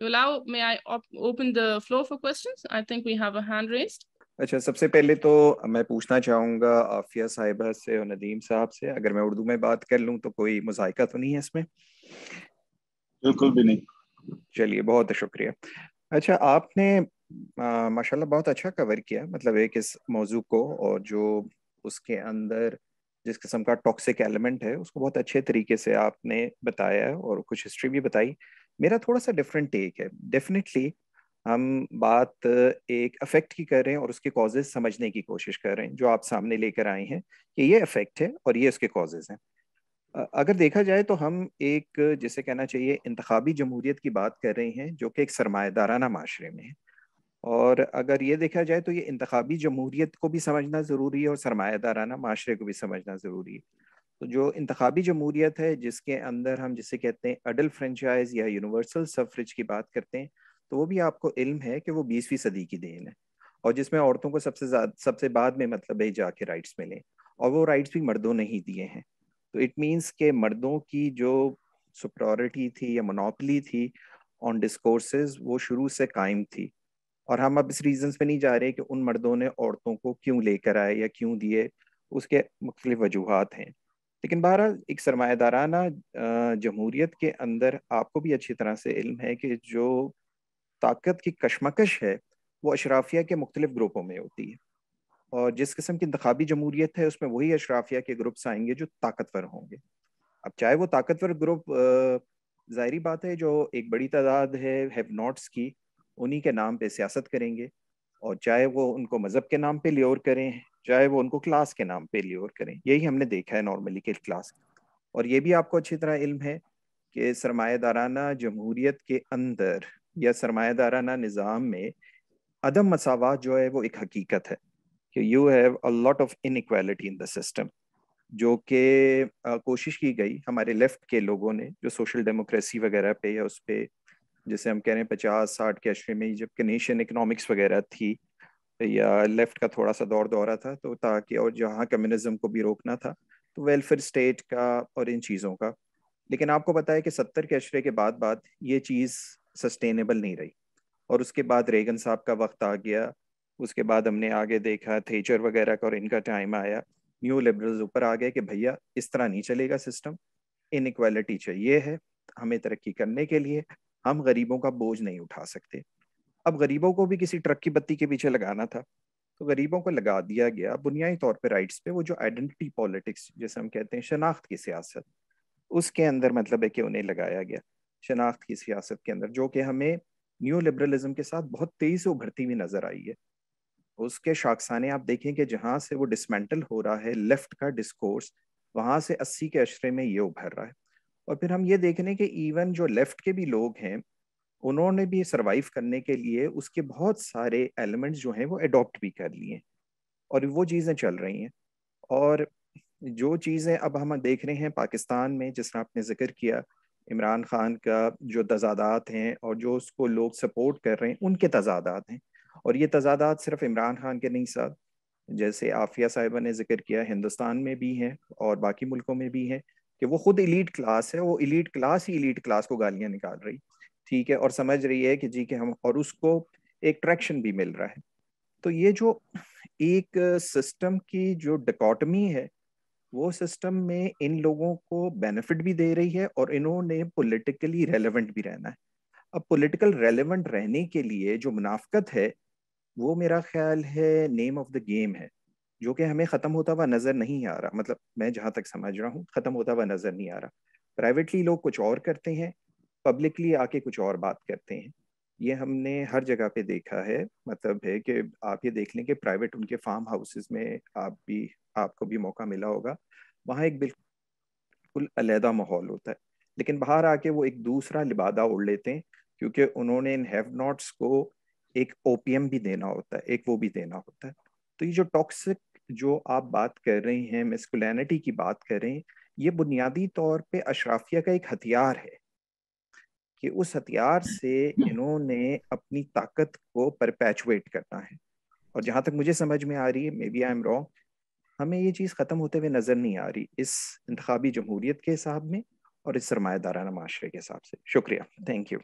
you allow, may I op open the floor for questions? I think we have a hand raised. अच्छा सबसे पहले तो मैं पूछना चाहूँगा आफिया साहिबा से और नदीम साहब से। अगर मैं उर्दू में बात कर लूँ तो कोई मुजायका तो नहीं है इसमें? बिल्कुल भी नहीं। चलिए बहुत शुक्रिया। अच्छा आपने माशाल्लाह बहुत अच्छा कवर किया मतलब एक इस मौजू को और जो उसके अंदर जिस किस्म का टॉक्सिक एलिमेंट है उसको बहुत अच्छे तरीके से आपने बताया और कुछ हिस्ट्री भी बताई। मेरा थोड़ा सा डिफरेंट टेक है। डेफिनेटली हम बात एक अफेक्ट की कर रहे हैं और उसके कॉजेज समझने की कोशिश कर रहे हैं, जो आप सामने लेकर आए हैं कि ये अफेक्ट है और ये उसके कॉजेज हैं। अगर देखा जाए तो हम एक जिसे कहना चाहिए इंतबी जमहूरियत की बात कर रहे हैं, जो कि एक सरमादाराना माशरे में है। और अगर ये देखा जाए तो ये इंतबी जमहूरियत को भी समझना ज़रूरी है और सरमादाराना माशरे को भी समझना ज़रूरी है। तो जो इंतबी जमहूरियत है, जिसके अंदर हम जिसे कहते हैं अडल फ्रेंचाइज या यूनिवर्सल सफरेज की बात करते हैं तो वो भी आपको इल्म है कि वो बीसवीं सदी की देन है। और जिसमें औरतों को सबसे सबसे बाद में मतलब है जाके राइट्स मिले, और वो राइट्स भी मर्दों ने ही दिए हैं। तो इट मीन्स के मर्दों की जो सुप्रोरिटी थी या मोनोपली थी ऑन डिस्कोर्सेज वो शुरू से कायम थी। और हम अब इस रीजन पे नहीं जा रहे कि उन मर्दों ने औरतों को क्यों लेकर आए या क्यों दिए, उसके मुख्तलिफ़ वजूहत हैं। लेकिन बहरहाल एक सरमादाराना जमहूरियत के अंदर आपको भी अच्छी तरह से इल्म है कि जो ताकत की कशमकश है, वो अशराफिया के मुख्तलिफ़ ग्रुपों में होती है। और जिस किस्म की इंतबी जमहूरियत है, उसमें वही अशराफिया के ग्रुप्स आएँगे जो ताकतवर होंगे। अब चाहे वो ताकतवर ग्रुप ज़ाहरी बात है, जो एक बड़ी तादाद है हैव नॉट्स की, उन्हीं के नाम पे सियासत करेंगे। और चाहे वो उनको मज़हब के नाम पे लियोर करें चाहे वो उनको क्लास के नाम पे लियोर करें। यही हमने देखा है नॉर्मली के क्लास और ये भी आपको अच्छी तरह इल्म है कि सरमादाराना जमहूरियत के अंदर या सरमादाराना निज़ाम में अदम मसावत जो है वो एक हकीकत है कि you have a lot of inequality in the system जो कि कोशिश की गई हमारे लेफ़्ट के लोगों ने, जो सोशल डेमोक्रेसी वगैरह पे या उस पर जैसे हम कह रहे हैं पचास साठ के अशरे में जब कनेशियन इकनॉमिक्स वगैरह थी या लेफ़्ट का थोड़ा सा दौर दौरा था तो ताकि और जहाँ कम्युनिज्म को भी रोकना था तो वेलफेयर स्टेट का और इन चीज़ों का। लेकिन आपको पता है कि सत्तर के अशरे के बाद बाद ये चीज़ सस्टेनेबल नहीं रही। और उसके बाद रेगन साहब का वक्त आ गया, उसके बाद हमने आगे देखा थेचर वगैरह का और इनका टाइम आया। न्यू लिबरल्स ऊपर आ गए कि भैया, इस तरह नहीं चलेगा सिस्टम इनक्वालिटी चाहिए है हमें तरक्की करने के लिए। हम गरीबों का बोझ नहीं उठा सकते। अब गरीबों को भी किसी ट्रक की बत्ती के पीछे लगाना था। तो गरीबों को लगा दिया गया बुनियादी तौर पर राइट्स पे वो जो आइडेंटिटी पॉलिटिक्स जैसे हम कहते हैं, शनाख्त की सियासत, उसके अंदर मतलब है कि उन्हें लगाया गया। शनाख्त की सियासत के अंदर, जो कि हमें न्यू लिबरलिज्म के साथ बहुत तेज़ी से उभरती हुई नज़र आई है। उसके शाखसाने आप देखें कि जहाँ से वो डिसमेंटल हो रहा है लेफ़्ट का डिस्कोर्स वहाँ से अस्सी के अशरे में ये उभर रहा है। और फिर हम ये देख रहे हैं कि इवन जो लेफ़्ट के भी लोग हैं उन्होंने भी सरवाइव करने के लिए उसके बहुत सारे एलिमेंट्स जो हैं वो अडॉप्ट भी कर लिए और वो चीज़ें चल रही हैं। और जो चीज़ें अब हम देख रहे हैं पाकिस्तान में, जिस तरह आपने ज़िक्र किया, इमरान खान का जो तजादात हैं और जो उसको लोग सपोर्ट कर रहे हैं, उनके तजादात हैं। और ये तजादात सिर्फ़ इमरान खान के नहीं साथ जैसे आफिया साहिबा ने ज़िक्र किया, हिंदुस्तान में भी हैं और बाकी मुल्कों में भी हैं, कि वो खुद इलीट क्लास है, वो इलीट क्लास ही इलीट क्लास को गालियाँ निकाल रही। ठीक है, और समझ रही है कि जी के हम, और उसको एक ट्रैक्शन भी मिल रहा है। तो ये जो एक सिस्टम की जो डिकॉटमी है, वो सिस्टम में इन लोगों को बेनिफिट भी दे रही है और इन्होंने पॉलिटिकली रेलेवेंट भी रहना है। अब पॉलिटिकल रेलेवेंट रहने के लिए जो मुनाफ्त है, वो मेरा ख्याल है नेम ऑफ़ द गेम है, जो कि हमें ख़त्म होता हुआ नज़र नहीं आ रहा। मतलब मैं जहाँ तक समझ रहा हूँ, ख़त्म होता हुआ नज़र नहीं आ रहा। प्राइवेटली लोग कुछ और करते हैं पब्लिकली आके कुछ और बात करते हैं। ये हमने हर जगह पे देखा है मतलब है कि आप ये देख लें कि प्राइवेट उनके फार्म हाउसेस में आप भी, आपको भी मौका मिला होगा। वहाँ एक बिल्कुल अलहदा माहौल होता है। लेकिन बाहर आके वो एक दूसरा लिबादा उड़ लेते हैं, क्योंकि उन्होंने इन हैव नॉट्स को एक ओपीएम भी देना होता है, एक वो भी देना होता है। तो ये जो टॉक्सिक जो आप बात कर रहे हैं मेस्कुलैनिटी की बात कर रहे हैं, ये बुनियादी तौर पे अशराफिया का एक हथियार है। कि उस हथियार से इन्होंने अपनी ताकत को परपैचुएट करना है। और जहाँ तक मुझे समझ में आ रही है maybe I am wrong हमें ये चीज़ ख़त्म होते हुए नज़र नहीं आ रही इस इंतबी जमहूरियत के हिसाब में और इस सरमादाराना माशरे के हिसाब से। शुक्रिया। Thank you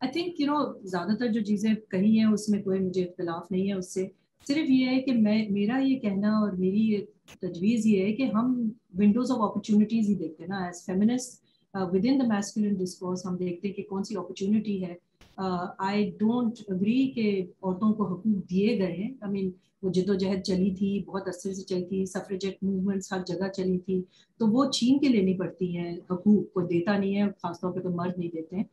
I think you know ज़्यादातर जो चीज़ें कही हैं, उसमें कोई मुझे इख्तलाफ नहीं है उससे। सिर्फ़ ये है कि मैं, मेरा ये कहना और मेरी ये तजवीज़ ये है कि हम विंडोज़ ऑफ़ अपॉर्चुनिटीज़ ही देखते हैं ना as feminist within the masculine discourse हम देखते हैं कि कौन सी अपॉर्चुनिटी है। आई डोंट अग्री कि औरतों को हकूक दिए गए हैं। आई मीन वो जदोजहद चली थी, बहुत अरसे से चली थी सफरेजेट मूवमेंट्स हर जगह चली थी। तो वो छीन के लेनी पड़ती हैं हकूक को देता नहीं है, खासतौर पर तो मर्द नहीं देते हैं।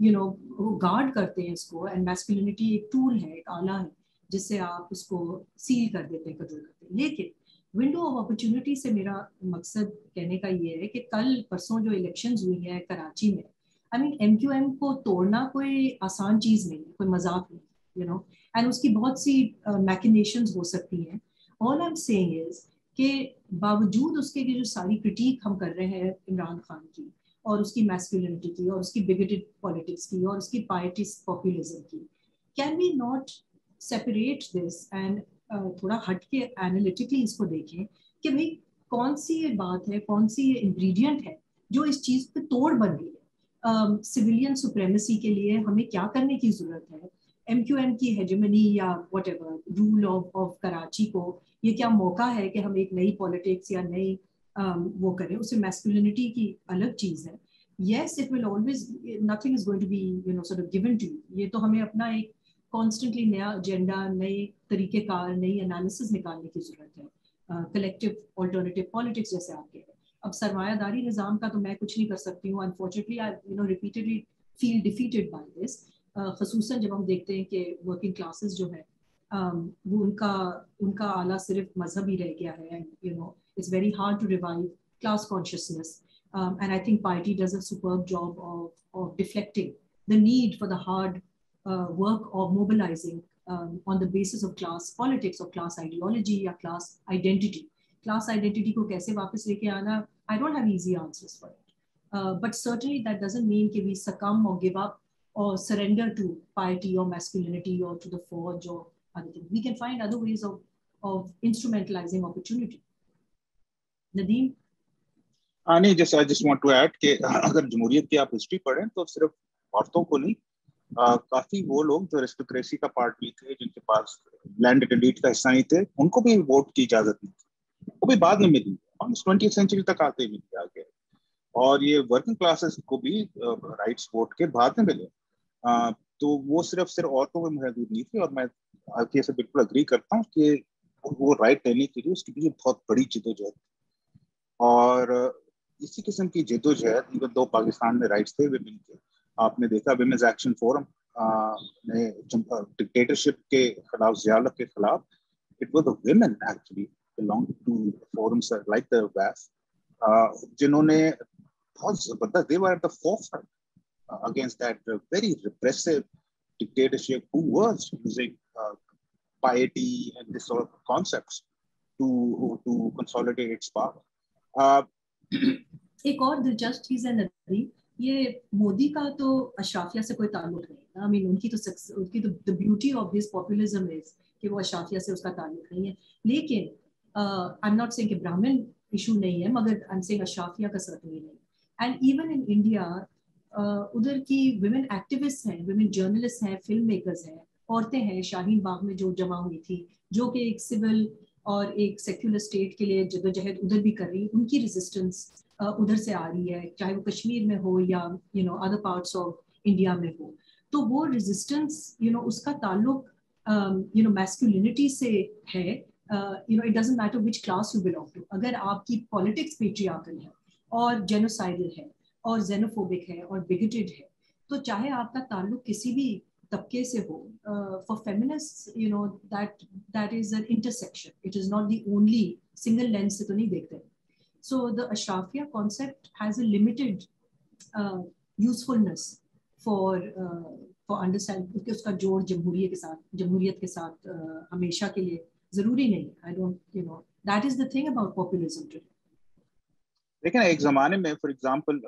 यू नो वो गार्ड करते हैं इसको एंड मैस्कुलिनिटी एक टूल है, एक आला है, जिससे आप उसको सील कर देते हैं कंट्रोल करते हैं। लेकिन विंडो ऑफ़ अपॉर्चुनिटी से मेरा मकसद कहने का ये है कि कल परसों जो इलेक्शन हुई है कराची में I mean M Q M को तोड़ना कोई आसान चीज़ नहीं है कोई मज़ाक नहीं यू नो एंड उसकी बहुत सी मैकिनेशन uh, हो सकती हैं। All I am saying is बावजूद उसके की जो सारी क्रिटिक हम कर रहे हैं इमरान खान की और उसकी मैस्कुलिनिटी की और उसकी बिगेटेड पॉलिटिक्स की और उसकी पार्टिस पॉपुलिज्म की can we not separate this and थोड़ा हट के एनालिटिकली इसको देखें कि भाई कौन सी ये बात है कौन सी ये इंग्रेडिएंट है जो इस चीज़ पे तोड़ बन रही है? सिविलियन um, सुप्रेमेसी के लिए हमें क्या करने की ज़रूरत है? एम क्यू एम की हेजमनी या whatever rule of of Karachi को ये क्या मौका है कि हम एक नई पॉलिटिक्स या नई um, वो करें? उसे मैस्कुलिनिटी की अलग चीज़ है। Yes it nothing is going to be you know sort of given to you. ये तो हमें अपना एक कॉन्स्टेंटली नया एजेंडा नए तरीके कार, नई एनालिसिस निकालने की ज़रूरत है। कलेक्टिव ऑल्टरनेटिव पॉलिटिक्स जैसे आप कह रहे हैं। अब सरमायादारी निज़ाम का तो मैं कुछ नहीं कर सकती हूँ। Unfortunately I you know repeatedly feel defeated by this खसूस जब हम देखते हैं कि वर्किंग क्लासेस जो है वो उनका उनका आला सिर्फ़ मज़हब ही रह गया है। And you know it's very hard to revive class consciousness and I think party does a superb job of of deflecting the need for the hard work of mobilising on the basis of class politics or class ideology or class identity class identity को कैसे वापस लेके आना I don't have easy answers for it. Uh, but certainly that doesn't mean that we succumb or give up or surrender to piety or masculinity or to the forge or other things. We can find other ways of, of instrumentalizing opportunity. Nadeem? नहीं जैसे I just want to add कि अगर जमहूरियत की आप history पढ़ें तो सिर्फ औरतों को नहीं काफ़ी वो लोग जो एरिस्टोक्रेसी का पार्ट भी थे, जिनके पास लैंड एलिट का हिस्सा नहीं थे, उनको भी वोट की इजाज़त नहीं थी। वो भी बाद में मिली। ट्वेंटी सेंचुरी तक आते ही मिल आगे। और ये वर्किंग क्लासेस को भी राइट्स वोट के बाद में मिले। तो वो सिर्फ़ सिर्फ़ औरतों में महदूद नहीं थी। और मैं आपके से बिल्कुल अग्री करता हूँ कि वो राइट लेने के लिए उसके पीछे बहुत बड़ी जिदोजहद और, इसी किस्म की जिदोजहद दो पाकिस्तान में राइट्स थे विमेन के आपने देखा विमेंस एक्शन फोरम डिक्टेटरशिप के खिलाफ, जियालत के खिलाफ it was the actually belong to forums like जिन्होंने बहुत ज़बरदस्त they were at against that very repressive dictatorship एक और दिलचस्प चीज़ है नदी ये मोदी का तो अशाफिया से कोई ताल्लुक नहीं है। आई मीन उनकी तो उनकी तो the beauty of this populism is कि वो अशाफिया से उसका ताल्लुक नहीं है। लेकिन आई एम नॉट सेइंग कि ब्राह्मण इशू नहीं है, मगर आई एम सेइंग अशाफिया का सर्टनली नहीं। एंड इवन इन इंडिया उधर की वुमेन एक्टिविस्ट हैं वुमेन जर्नलिस्ट हैं फ़िल्म मेकर्स हैं, औरतें हैं, शाहीन बाग में जो जमा हुई थी, जो कि एक सिविल और एक सेक्युलर स्टेट के लिए जदोजहद उधर भी कर रही उनकी रेजिस्टेंस उधर से आ रही है, चाहे वो कश्मीर में हो या you know other parts of India में हो। तो वो रेजिस्टेंस यू नो उसका ताल्लुक यू नो मैस्कुलिनिटी से है। You know it doesn't matter which class you belong to अगर आपकी पॉलिटिक्स पेट्रियाकल है और जेनोसाइडल है और जेनोफोबिक है और बिगटेड है तो चाहे आपका ताल्लुक किसी भी तबके से हो for feminist you know that that is an intersection it is not the only single lens से तो नहीं देखते। So the अशराफिया concept has a limited usefulness for for understand क्योंकि उसका जोड़ जमहूरियत के साथ जमहूरियत के साथ uh, हमेशा के लिए ज़रूरी नहीं I don't you know that is the thing about populism today लेकिन एक जमाने में फॉर एग्जांपल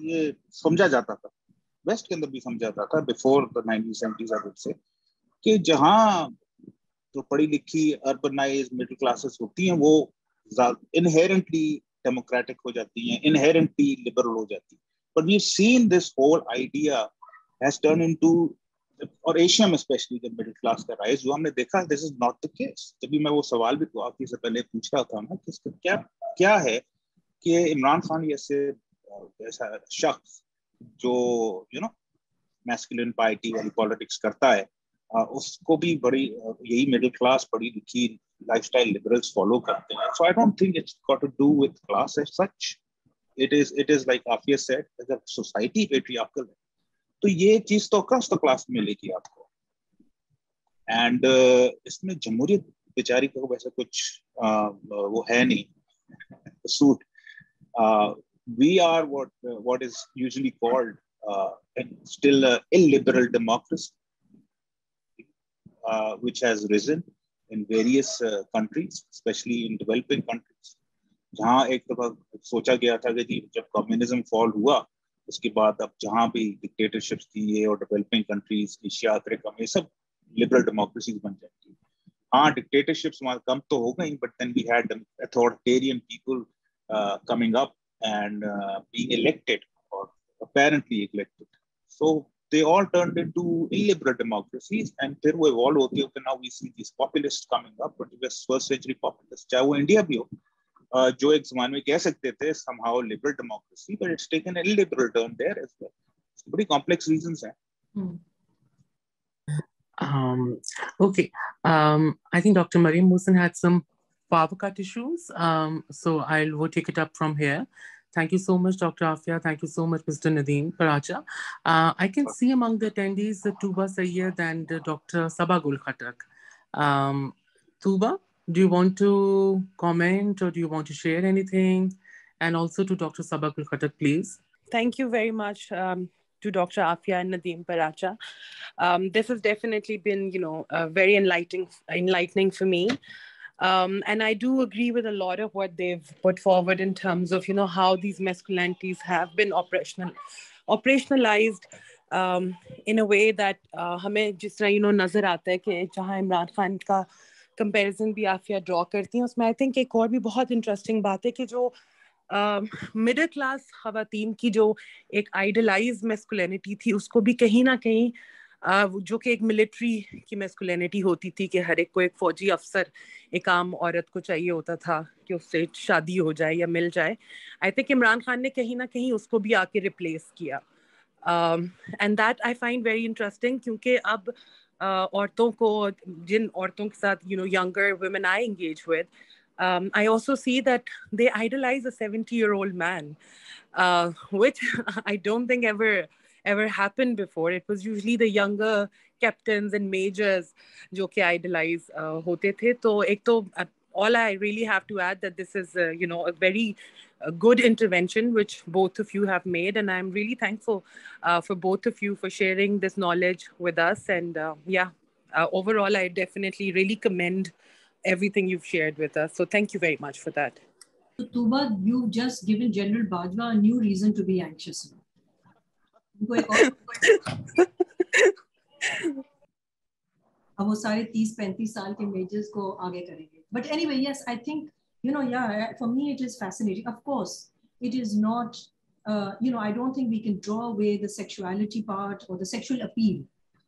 ये समझा जाता था वेस्ट के अंदर भी समझा जाता था before the 1970s I would say कि जहाँ जो पढ़ी लिखी अर्बनाइज मिडिल क्लासेस होती हैं वो इनहेरेंटली डेमोक्रेटिक हो जाती हैं इनहेरेंटली लिबरल हो जाती हैं। But we seen this whole idea has turn into और एशिया में स्पेशली जब मिडिल क्लास का राइज हुआ, हमने देखा this is not the case तभी मैं वो सवाल भी तो आपकी से पहले पूछ रहा था ना कि इसका क्या क्या है कि इमरान खान जैसे ऐसा शख्स जो यू नो मैस्कुलिन पार्टी वाली पॉलिटिक्स करता है उसको भी बड़ी, यही मिडिल क्लास पढ़ी लिखी लाइफस्टाइल लिबरल्स फॉलो करते हैं सो I don't think it's got to do with class as such it is it is like Afia said, as a society patriarchal है तो ये चीज तो अक्रॉस द क्लास मिलेगी आपको एंड uh, इसमें जमहूरियत बेचारी को वैसे कुछ uh, वो है नहीं suit we are what what is usually called still a illiberal democracy uh, which has risen in various uh, countries especially in developing countries. जहाँ एक दफ़ा सोचा गया था कि जब कम्युनिज्म फॉल हुआ उसके बाद अब जहाँ भी डिक्टेटरशिप थी ये और डेवलपिंग कंट्रीज़ एशिया अफ्रीका में सब लिबरल डेमोक्रेसीज बन जाती हाँ डिक्टेटरशिप्स कम तो हो गई but then we had authoritarian people coming up and being elected और apparently elected. So they all turned into illiberal democracies. And there were all over the now we see these populists coming up, first century populists. चाहे वो India भी हो जो एक जमाने में कह सकते थे somehow liberal democracy, but it's taken an illiberal turn there as well. So pretty complex reasons हैं. Hmm. Um, okay, um, I think Dr. Mariam Mohsin had some power cut issues, um, so I will take it up from here. Thank you so much, Dr. Afia. Thank you so much, Mr. Nadeem Paracha. Uh, I can see among the attendees uh, Tuba Sayyed and uh, Dr. Saba Gul Khattak. Um, Tuba, do you want to comment or do you want to share anything? And also to Dr. Saba Gul Khattak, please. Thank you very much. Um, to Dr. Afia and Nadeem Paracha. Um, this has definitely been, you know, very enlightening, enlightening for me. Um, and I do agree with a lot of what they've put forward in terms of, you know, how these masculinities have been operational, operationalized um, in a way that uh, हमें जिस तरह you know नजर आता है कि जहाँ इमरान खान का comparison भी आफिया ड्रॉ करती हैं उसमें आई थिंक एक और भी बहुत इंटरेस्टिंग बात है कि जो मिडिल क्लास खातन की जो एक आइडलाइज मेस्कुलिनिटी थी उसको भी कहीं ना कहीं जो कि एक मिलिट्री की मेस्कुलिनिटी होती थी कि हर एक को एक फौजी अफसर एक आम औरत को चाहिए होता था कि उससे शादी हो जाए या मिल जाए। आई थिंक इमरान खान ने कहीं ना कहीं उसको भी आके रिप्लेस किया। And that I find very interesting क्योंकि अब uh, औरतों को जिन औरतों के साथ you know younger women I engage with um, I also see that they idolize a 70 year old man, uh, which I don't think ever ever happened before. It was usually the younger captains and majors जो कि idolize uh, होते थे तो एक तो uh, all I really have to add that this is uh, you know a very uh, good intervention which both of you have made and I'm really thankful uh, for both of you for sharing this knowledge with us and uh, yeah overall I definitely really commend everything you've shared with us so thank you very much for that. So Tuba, you've just given General Bajwa a new reason to be anxious now. अब वो सारे तीस पैंतीस साल के measures को आगे करेंगे but anyway yes I think you no या for me it is fascinating of course it is not you know, I don't think we can draw away the sexuality part or the sexual appeal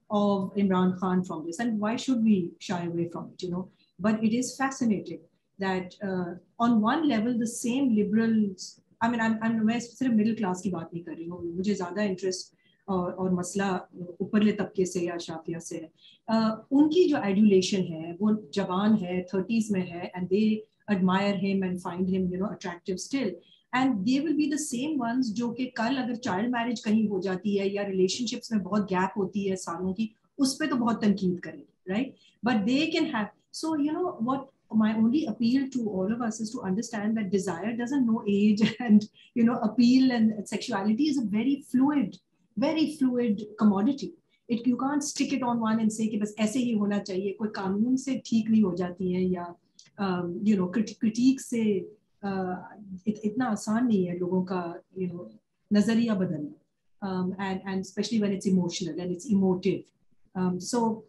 of Imran Khan from this. And why should we shy away from it, you know? But it is fascinating that uh, on one level, the same liberals I mean मैं सिर्फ़ middle class की बात नहीं कर रही हूँ। मुझे ज़्यादा इंटरेस्ट और, और मसला ऊपरले तबके से या शाफिया से है। uh, उनकी जो एडुलेशन है वो जवान है थर्टीज में है and they admire him and find him you know attractive still. And they will be the same ones जो कि कल अगर चाइल्ड मैरिज कहीं हो जाती है या रिलेशनशिप्स में बहुत गैप होती है सालों की उस पर तो बहुत तनकीद करेंगे right but they can have so you know what my only appeal to all of us is to understand that desire doesn't know age and you know appeal and sexuality is a very fluid very fluid commodity it you can't stick it on one and say कि बस ऐसे ही होना चाहिए कोई कानून से ठीक नहीं हो जाती है या you know critique से uh, इत, इतना आसान नहीं है लोगों का you know नजरिया बदलना um, and and especially when it's emotional and it's emotive um, so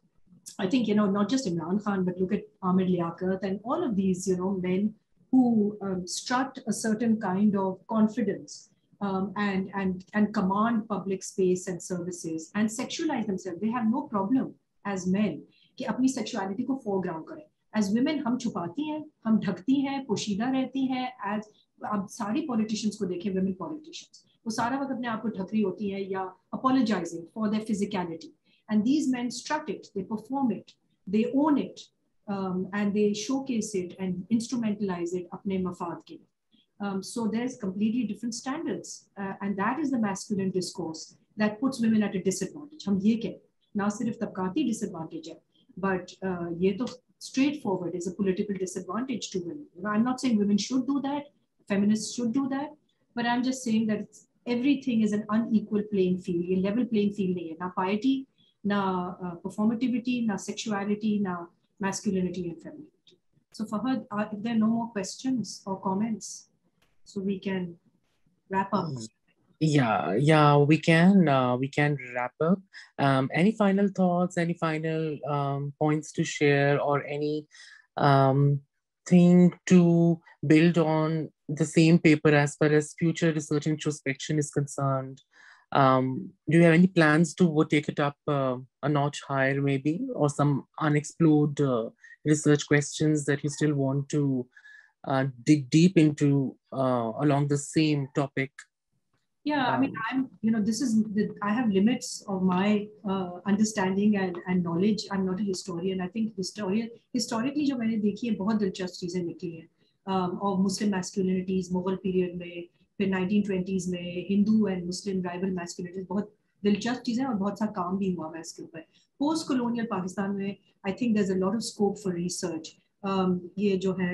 I think, you know, not just Imran Khan, but look at Amir Liaquat and all of these, you know, men who um, strut a certain kind of confidence um, and, and, and command public space and services and sexualize themselves. They have no problem as men कि अपनी sexuality को foreground करें. As women हम छुपाती हैं, हम ढकती हैं, पोशीदा रहती हैं. As अब सारी politicians को देखें, women politicians, वो सारा वक्त अपने आप को ढक रही होती हैं या apologizing for their physicality. And these men strut it, they perform it, they own it, um, and they showcase it and instrumentalize it apne mafad ke. Um, so there's completely different standards. Uh, and that is the masculine discourse that puts women at a disadvantage. Hum ye ke, na sirf tabkati disadvantage hai, but uh, ye to straightforward is a political disadvantage to women. You know, I'm not saying women should do that, feminists should do that, but I'm just saying that everything is an unequal playing field. A level playing field Now, piety na uh, performativity, na sexuality, na masculinity and femininity. So Fahad, are, if there are no more questions or comments, so we can wrap up. Yeah, yeah, we can. Uh, we can wrap up. Um, any final thoughts? Any final um, points to share, or any um, thing to build on the same paper as far as future research introspection is concerned? Um, do you have any plans to take it up uh, a notch higher, maybe, or some unexplored uh, research questions that you still want to uh, dig deep into uh, along the same topic yeah um, i mean um, i'm you know this is the, i have limits of my uh, understanding and, and knowledge i'm not a historian i think historian historically जो मैंने देखी है बहुत दिलचस्प चीजें निकली हैं um, of muslim masculinities Mughal period में फिर 1920s में Hindu and Muslim rival masculinities बहुत दिलचस्प चीज़ें और बहुत सा काम भी हुआ मैं इसके ऊपर। पोस्ट कॉलोनियल पाकिस्तान में I think there is a lot of scope for research ये जो है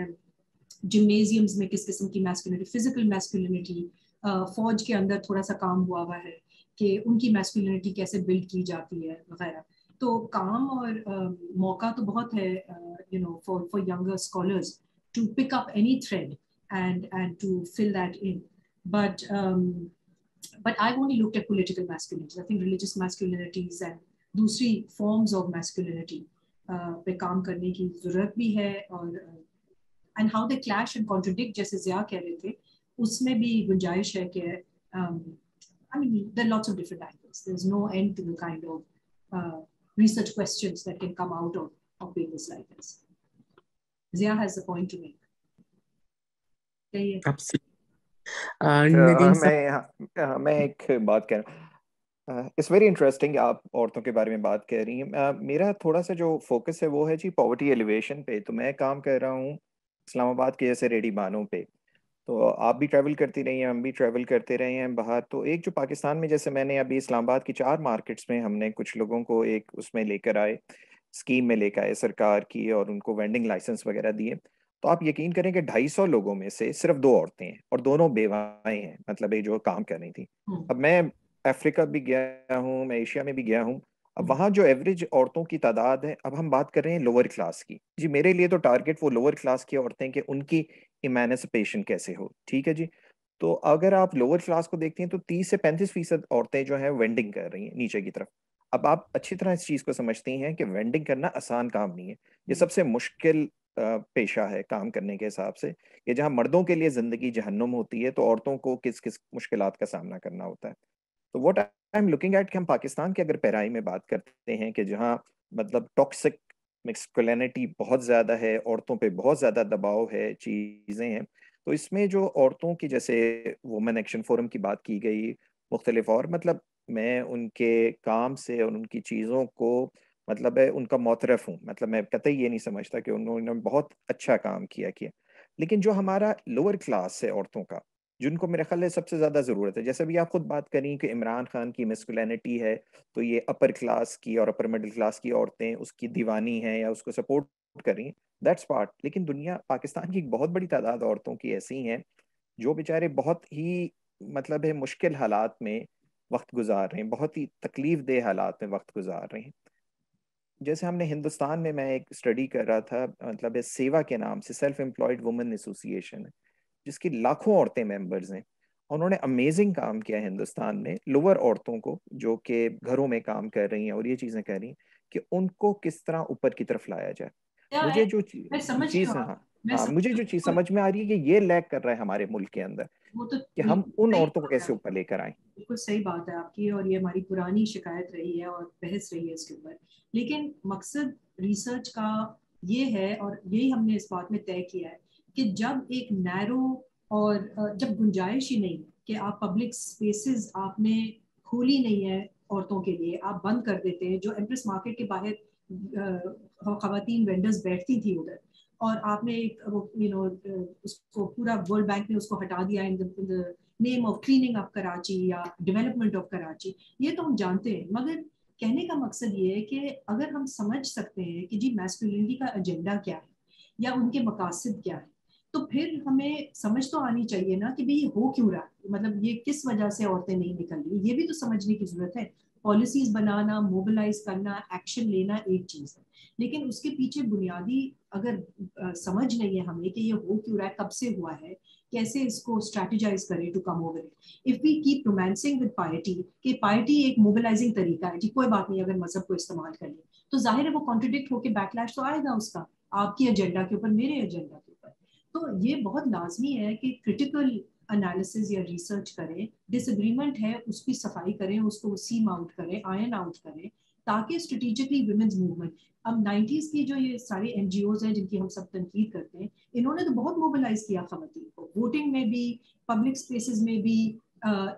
जिम्नेजियम्स में किस किस्म की मैस्कुलिनिटी फ़िज़िकल मैस्कुलिनिटी फौज के अंदर थोड़ा सा काम हुआ हुआ है कि उनकी मैस्कुलिनिटी कैसे बिल्ड की जाती है वगैरह। तो काम और uh, मौका तो बहुत है you know for for younger scholars to pick up any thread and and to fill that in but but I've only looked at political masculinities. I think religious masculinities and दूसरी forms of masculinity uh, पे काम करने की जरूरत भी है और and how they clash and contradict जैसे जिया कह रहे थे उसमें भी गुंजाइश है कि I mean, there are lots of different angles. There's no end to the kind of uh, research questions that can come out of, of papers like this. Zia has a point to make. Absolutely. Uh, मैं मैं एक बात कह रहा हूँ। It's very interesting आप औरतों के बारे में बात कह रही हैं। Uh, मेरा थोड़ा सा जो फोकस है वो है जी पॉवर्टी एलिवेशन पे। तो मैं काम कर रहा हूँ इस्लामाबाद के जैसे रेडी बानों पे। तो आप भी ट्रैवल करती रही हैं हम भी ट्रैवल करते रहे हैं बाहर। तो एक जो पाकिस्तान में जैसे मैंने अभी इस्लामाबाद की चार मार्केट्स में हमने कुछ लोगों को एक उसमें लेकर आए स्कीम में लेकर आए सरकार की और उनको वेंडिंग लाइसेंस वगैरह दिए। तो आप यकीन करें कि ढाई सौ लोगों में से सिर्फ़ दो औरतें हैं और दोनों बेवाएँ हैं मतलब ये जो काम कर रही थी। अब मैं अफ्रीका भी गया हूँ मैं एशिया में भी गया हूँ अब वहाँ जो एवरेज औरतों की तादाद है अब हम बात कर रहे हैं लोअर क्लास की। जी मेरे लिए तो टारगेट वो लोअर क्लास की औरतें कि उनकी इमेनसिपेशन कैसे हो ठीक है जी? तो अगर आप लोअर क्लास को देखते हैं तो तीस से पैंतीस फ़ीसद औरतें जो हैं वेंडिंग कर रही हैं नीचे की तरफ़। अब आप अच्छी तरह इस चीज़ को समझती हैं कि वेंडिंग करना आसान काम नहीं है। ये। सबसे मुश्किल पेशा है काम करने के हिसाब से ये जहाँ मर्दों के लिए ज़िंदगी जहन्नुम होती है तो औरतों को किस किस मुश्किल का सामना करना होता है। तो what I am looking at कि हम पाकिस्तान के अगर पैराई में बात करते हैं कि जहाँ मतलब टॉक्सिक मिक्सकुलिनिटी बहुत ज़्यादा है, औरतों पे बहुत ज़्यादा दबाव है, चीज़ें हैं तो इसमें जो औरतों की जैसे वुमेन एक्शन फोरम की बात की गई, मुख्तलिफ़ और मतलब मैं उनके काम से और उनकी चीज़ों को मतलब है, उनका मोतरफ हूँ। मतलब मैं कतई ये नहीं समझता कि उन्होंने बहुत अच्छा काम किया किया। लेकिन जो हमारा लोअर क्लास है औरतों का, जिनको मेरे ख्याल सबसे ज़्यादा ज़रूरत है, जैसे भी आप खुद बात करें कि इमरान खान की मस्कुलिनिटी है तो ये अपर क्लास की और अपर मिडिल क्लास की औरतें उसकी दीवानी हैं या उसको सपोर्ट करें दैट्स पार्ट लेकिन दुनिया, पाकिस्तान की एक बहुत बड़ी तादाद औरतों की ऐसी हैं, जो बेचारे बहुत ही मतलब है, मुश्किल हालात में वक्त गुजार रहे हैं, बहुत ही तकलीफ़ दे हालात में वक्त गुजार रहे हैं। जैसे हमने हिंदुस्तान में मैं एक स्टडी कर रहा था मतलब सेवा के नाम से सेल्फ एम्प्लॉयड वुमेन एसोसिएशन है जिसकी लाखों औरतें मेंबर्स हैं। उन्होंने अमेजिंग काम किया हिंदुस्तान में लोअर औरतों को जो कि घरों में काम कर रही हैं और ये चीज़ें कर रही हैं कि उनको किस तरह ऊपर की तरफ़ लाया जाए। मुझे जो चीज़ हाँ। हाँ मुझे जो चीज़ समझ में आ रही है कि ये लैक कर रहा है हमारे मुल्क के अंदर। वो तो कि हम उन औरतों को कैसे ऊपर लेकर आए? बिल्कुल सही बात है आपकी और ये हमारी पुरानी शिकायत रही है और बहस रही है इसके ऊपर। लेकिन मकसद रिसर्च का ये है और यही हमने इस बात में तय किया है कि जब एक नैरो और जब गुंजाइश ही नहीं कि आप पब्लिक स्पेसेस आपने खोली नहीं है औरतों के लिए आप बंद कर देते हैं जो एम्प्रेस मार्केट के बाहर खातन वेंडर्स बैठती थी उधर और आपने एक, वो यू नो उसको पूरा वर्ल्ड बैंक ने उसको हटा दिया in the name of cleaning of Karachi या डेवलपमेंट ऑफ़ कराची ये तो हम जानते हैं। मगर कहने का मकसद ये है कि अगर हम समझ सकते हैं कि जी मैस्कुलिनिटी का एजेंडा क्या है या उनके मकासद क्या है तो फिर हमें समझ तो आनी चाहिए ना कि भाई ये हो क्यों रहा है? मतलब ये किस वजह से औरतें नहीं निकल रही ये भी तो समझने की ज़रूरत है। पॉलिसीज़ बनाना मोबिलाइज करना एक्शन लेना एक चीज़ है। लेकिन उसके पीछे बुनियादी अगर आ, समझ नहीं है हमें कि ये हो क्यों रहा है कब से हुआ है कैसे इसको स्ट्रेटेजाइज करें to come over it if we keep romancing with party कि पार्टी एक मोबिलाइजिंग तरीका है जी कोई बात नहीं अगर मज़हब को इस्तेमाल कर ले। तो ज़ाहिर है वो कॉन्ट्रोडिक्ट होकर बैकलैश तो आएगा उसका आपकी एजेंडा के ऊपर मेरे एजेंडा के ऊपर। तो ये बहुत लाजमी है कि क्रिटिकल एनालिसिस या रिसर्च करें डिसएग्रीमेंट है, उसकी सफ़ाई करें, उसको सीम आउट करें आयन आउट करें, ताकि स्ट्रेटेजिकली वुमेन्स मूवमेंट अब 90s की जो ये सारे एन हैं, जिनकी हम सब तनकीद करते हैं, इन्होंने तो बहुत मोबिलाइज किया खवतिन को। वोटिंग में भी पब्लिक स्पेसिस में भी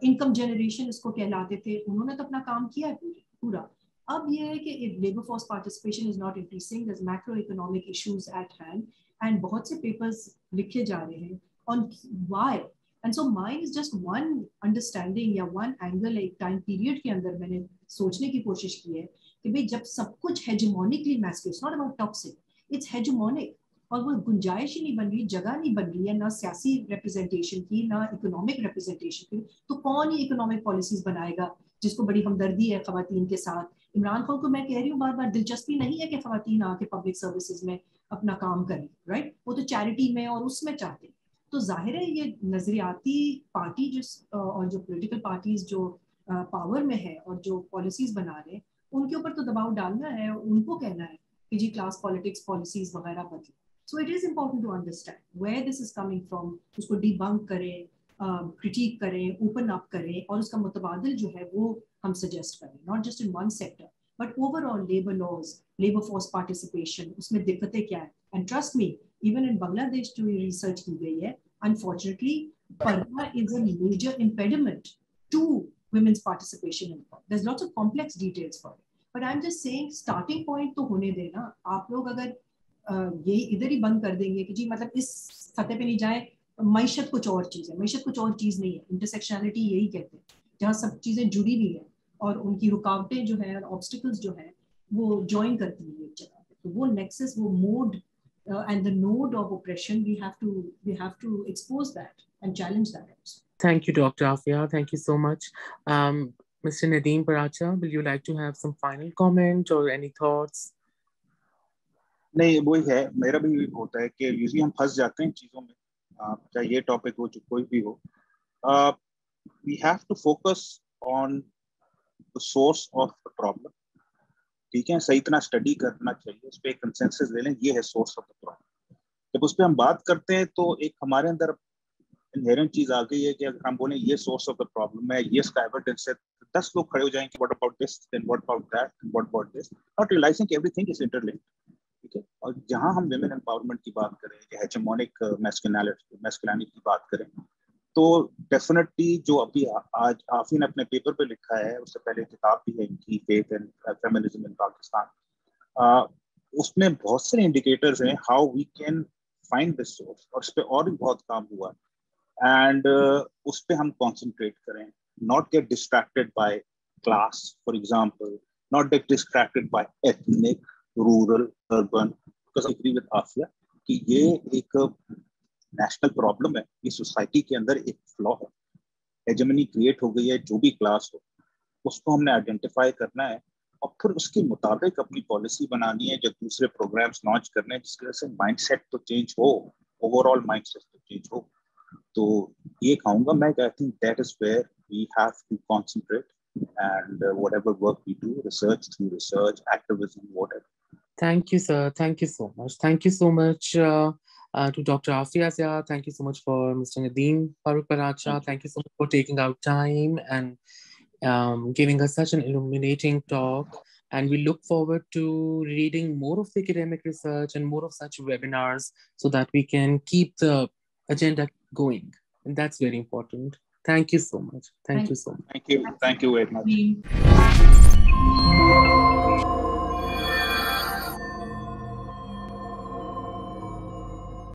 इनकम जनरेशन इसको कहलाते थे। उन्होंने तो अपना काम किया है पूरा। अब ये है कि labour force participation is not increasing macro economic issues at hand and बहुत से पेपर्स लिखे जा रहे हैं। On why and so mind is just one understanding या वन एंगल एक टाइम पीरियड के अंदर मैंने सोचने की कोशिश की है कि भाई जब सब कुछ hegemonically masculine not about toxic it's hegemonic और वो गुंजाइश ही नहीं बन रही, जगह नहीं बन रही है, ना सियासी रिप्रेजेंटेशन की, ना इकोनॉमिक रिप्रेजेंटेशन की। तो कौन ही इकोनॉमिक पॉलिसीज़ बनाएगा जिसको बड़ी हमदर्दी है खातन के साथ? इमरान खान को मैं कह रही हूँ बार बार दिलचस्पी नहीं है कि खातन आके पब्लिक सर्विसेज़ में अपना काम करें राइट वो तो चैरिटी में और उसमें चाहते तो ज़ाहिर है ये नजरियाती पार्टी जिस और जो पोलिटिकल पार्टीज़ जो पावर में है और जो पॉलिसीज़ बना रहे हैं, उनके ऊपर तो दबाव डालना है उनको कहना है कि जी क्लास पॉलिटिक्स पॉलिसीज़ वगैरह बदले। So it is important to understand where this is coming from उसको डिबंक करें क्रिटिक करें ओपन अप करें और उसका मुतबादल जो है वो हम सजेस्ट करें not just in one sector but overall labour laws labour force participation उसमें दिक्कतें क्या है? And trust me even in Bangladesh जो ये रिसर्च की गई है unfortunately purdah is a major impediment to women's participation in work. There's lots of complex details for it. But I'm just saying, starting point तो होने देना आप लोग अगर ये इधर ही बंद कर देंगे कि जी मतलब इस सतह पे नहीं जाए मीशत कुछ और चीज़ है मीशत कुछ और चीज़ नहीं है इंटरसेक्शनलिटी यही कहते हैं जहाँ सब चीज़ें जुड़ी हुई है और उनकी रुकावटें जो है ऑब्स्टिकल्स जो है वो ज्वाइन करती है एक जगह पे तो वो नेक्सस वो mode uh, and the node of oppression, we have to we have to expose that and challenge that. Thank you, Dr. Afiya. Thank you so much. Um, Mr. Nadeem Paracha, will you like to have some final comment or any thoughts? we have to focus on the source of the problem ठीक है, सही तरह study करना चाहिए, उस पर एक consensus ले लें, ये है सोर्स ऑफ़ द प्रॉब्लम जब उस पर हम बात करते हैं तो एक हमारे अंदर इनहेरेंट चीज़ आ गई है कि अगर हम बोले, ये सोर्स ऑफ़ द प्रॉब्लम है, ये इसका एविडेंस है तो दस लोग खड़े हो जाएँगे what about this then what about that what about this not realising everything is interlinked ठीक है? और जहाँ हम वेमेन एम्पावरमेंट की बात करें, या हेजेमोनिक मैस्कुलिनिटी की बात करें तो डेफिनेटली जो अभी आज आफी ने अपने पेपर पे लिखा है उससे पहले किताब भी है इनकी faith and feminism in Pakistan उसमें बहुत सारे इंडिकेटर्स हैं how we can find this source और उस पर और भी बहुत काम हुआ। एंड uh, उस पर हम कॉन्सेंट्रेट करें not get distracted by class for example not get distracted by ethnic rural urban because agree with Afia कि ये एक नेशनल प्रॉब्लम है ये सोसाइटी के अंदर एक फ्लॉ है हेजमनी क्रिएट हो गई है जो भी क्लास हो उसको हमने आइडेंटिफाई करना है और फिर उसके मुताबिक अपनी पॉलिसी बनानी है जो दूसरे प्रोग्राम्स लॉन्च करने हैं जिसकी वजह से माइंडसेट तो चेंज हो ओवरऑल माइंडसेट तो चेंज हो तो ये कहूँगा मैं I think that is where we have to concentrate and uh, whatever work we do, research through research, activism, whatever. Thank you, sir. Thank you so much. Thank you so much uh, uh, to Dr. Afiya Zia. Thank you so much for Mr. Nadeem Farooq Paracha. Thank, Thank you so much for taking out time and um, giving us such an illuminating talk. And we look forward to reading more of the academic research and more of such webinars so that we can keep the agenda going. And that's very important. Thank you so much. Thank, Thank you so much. Thank you. Thank you very much.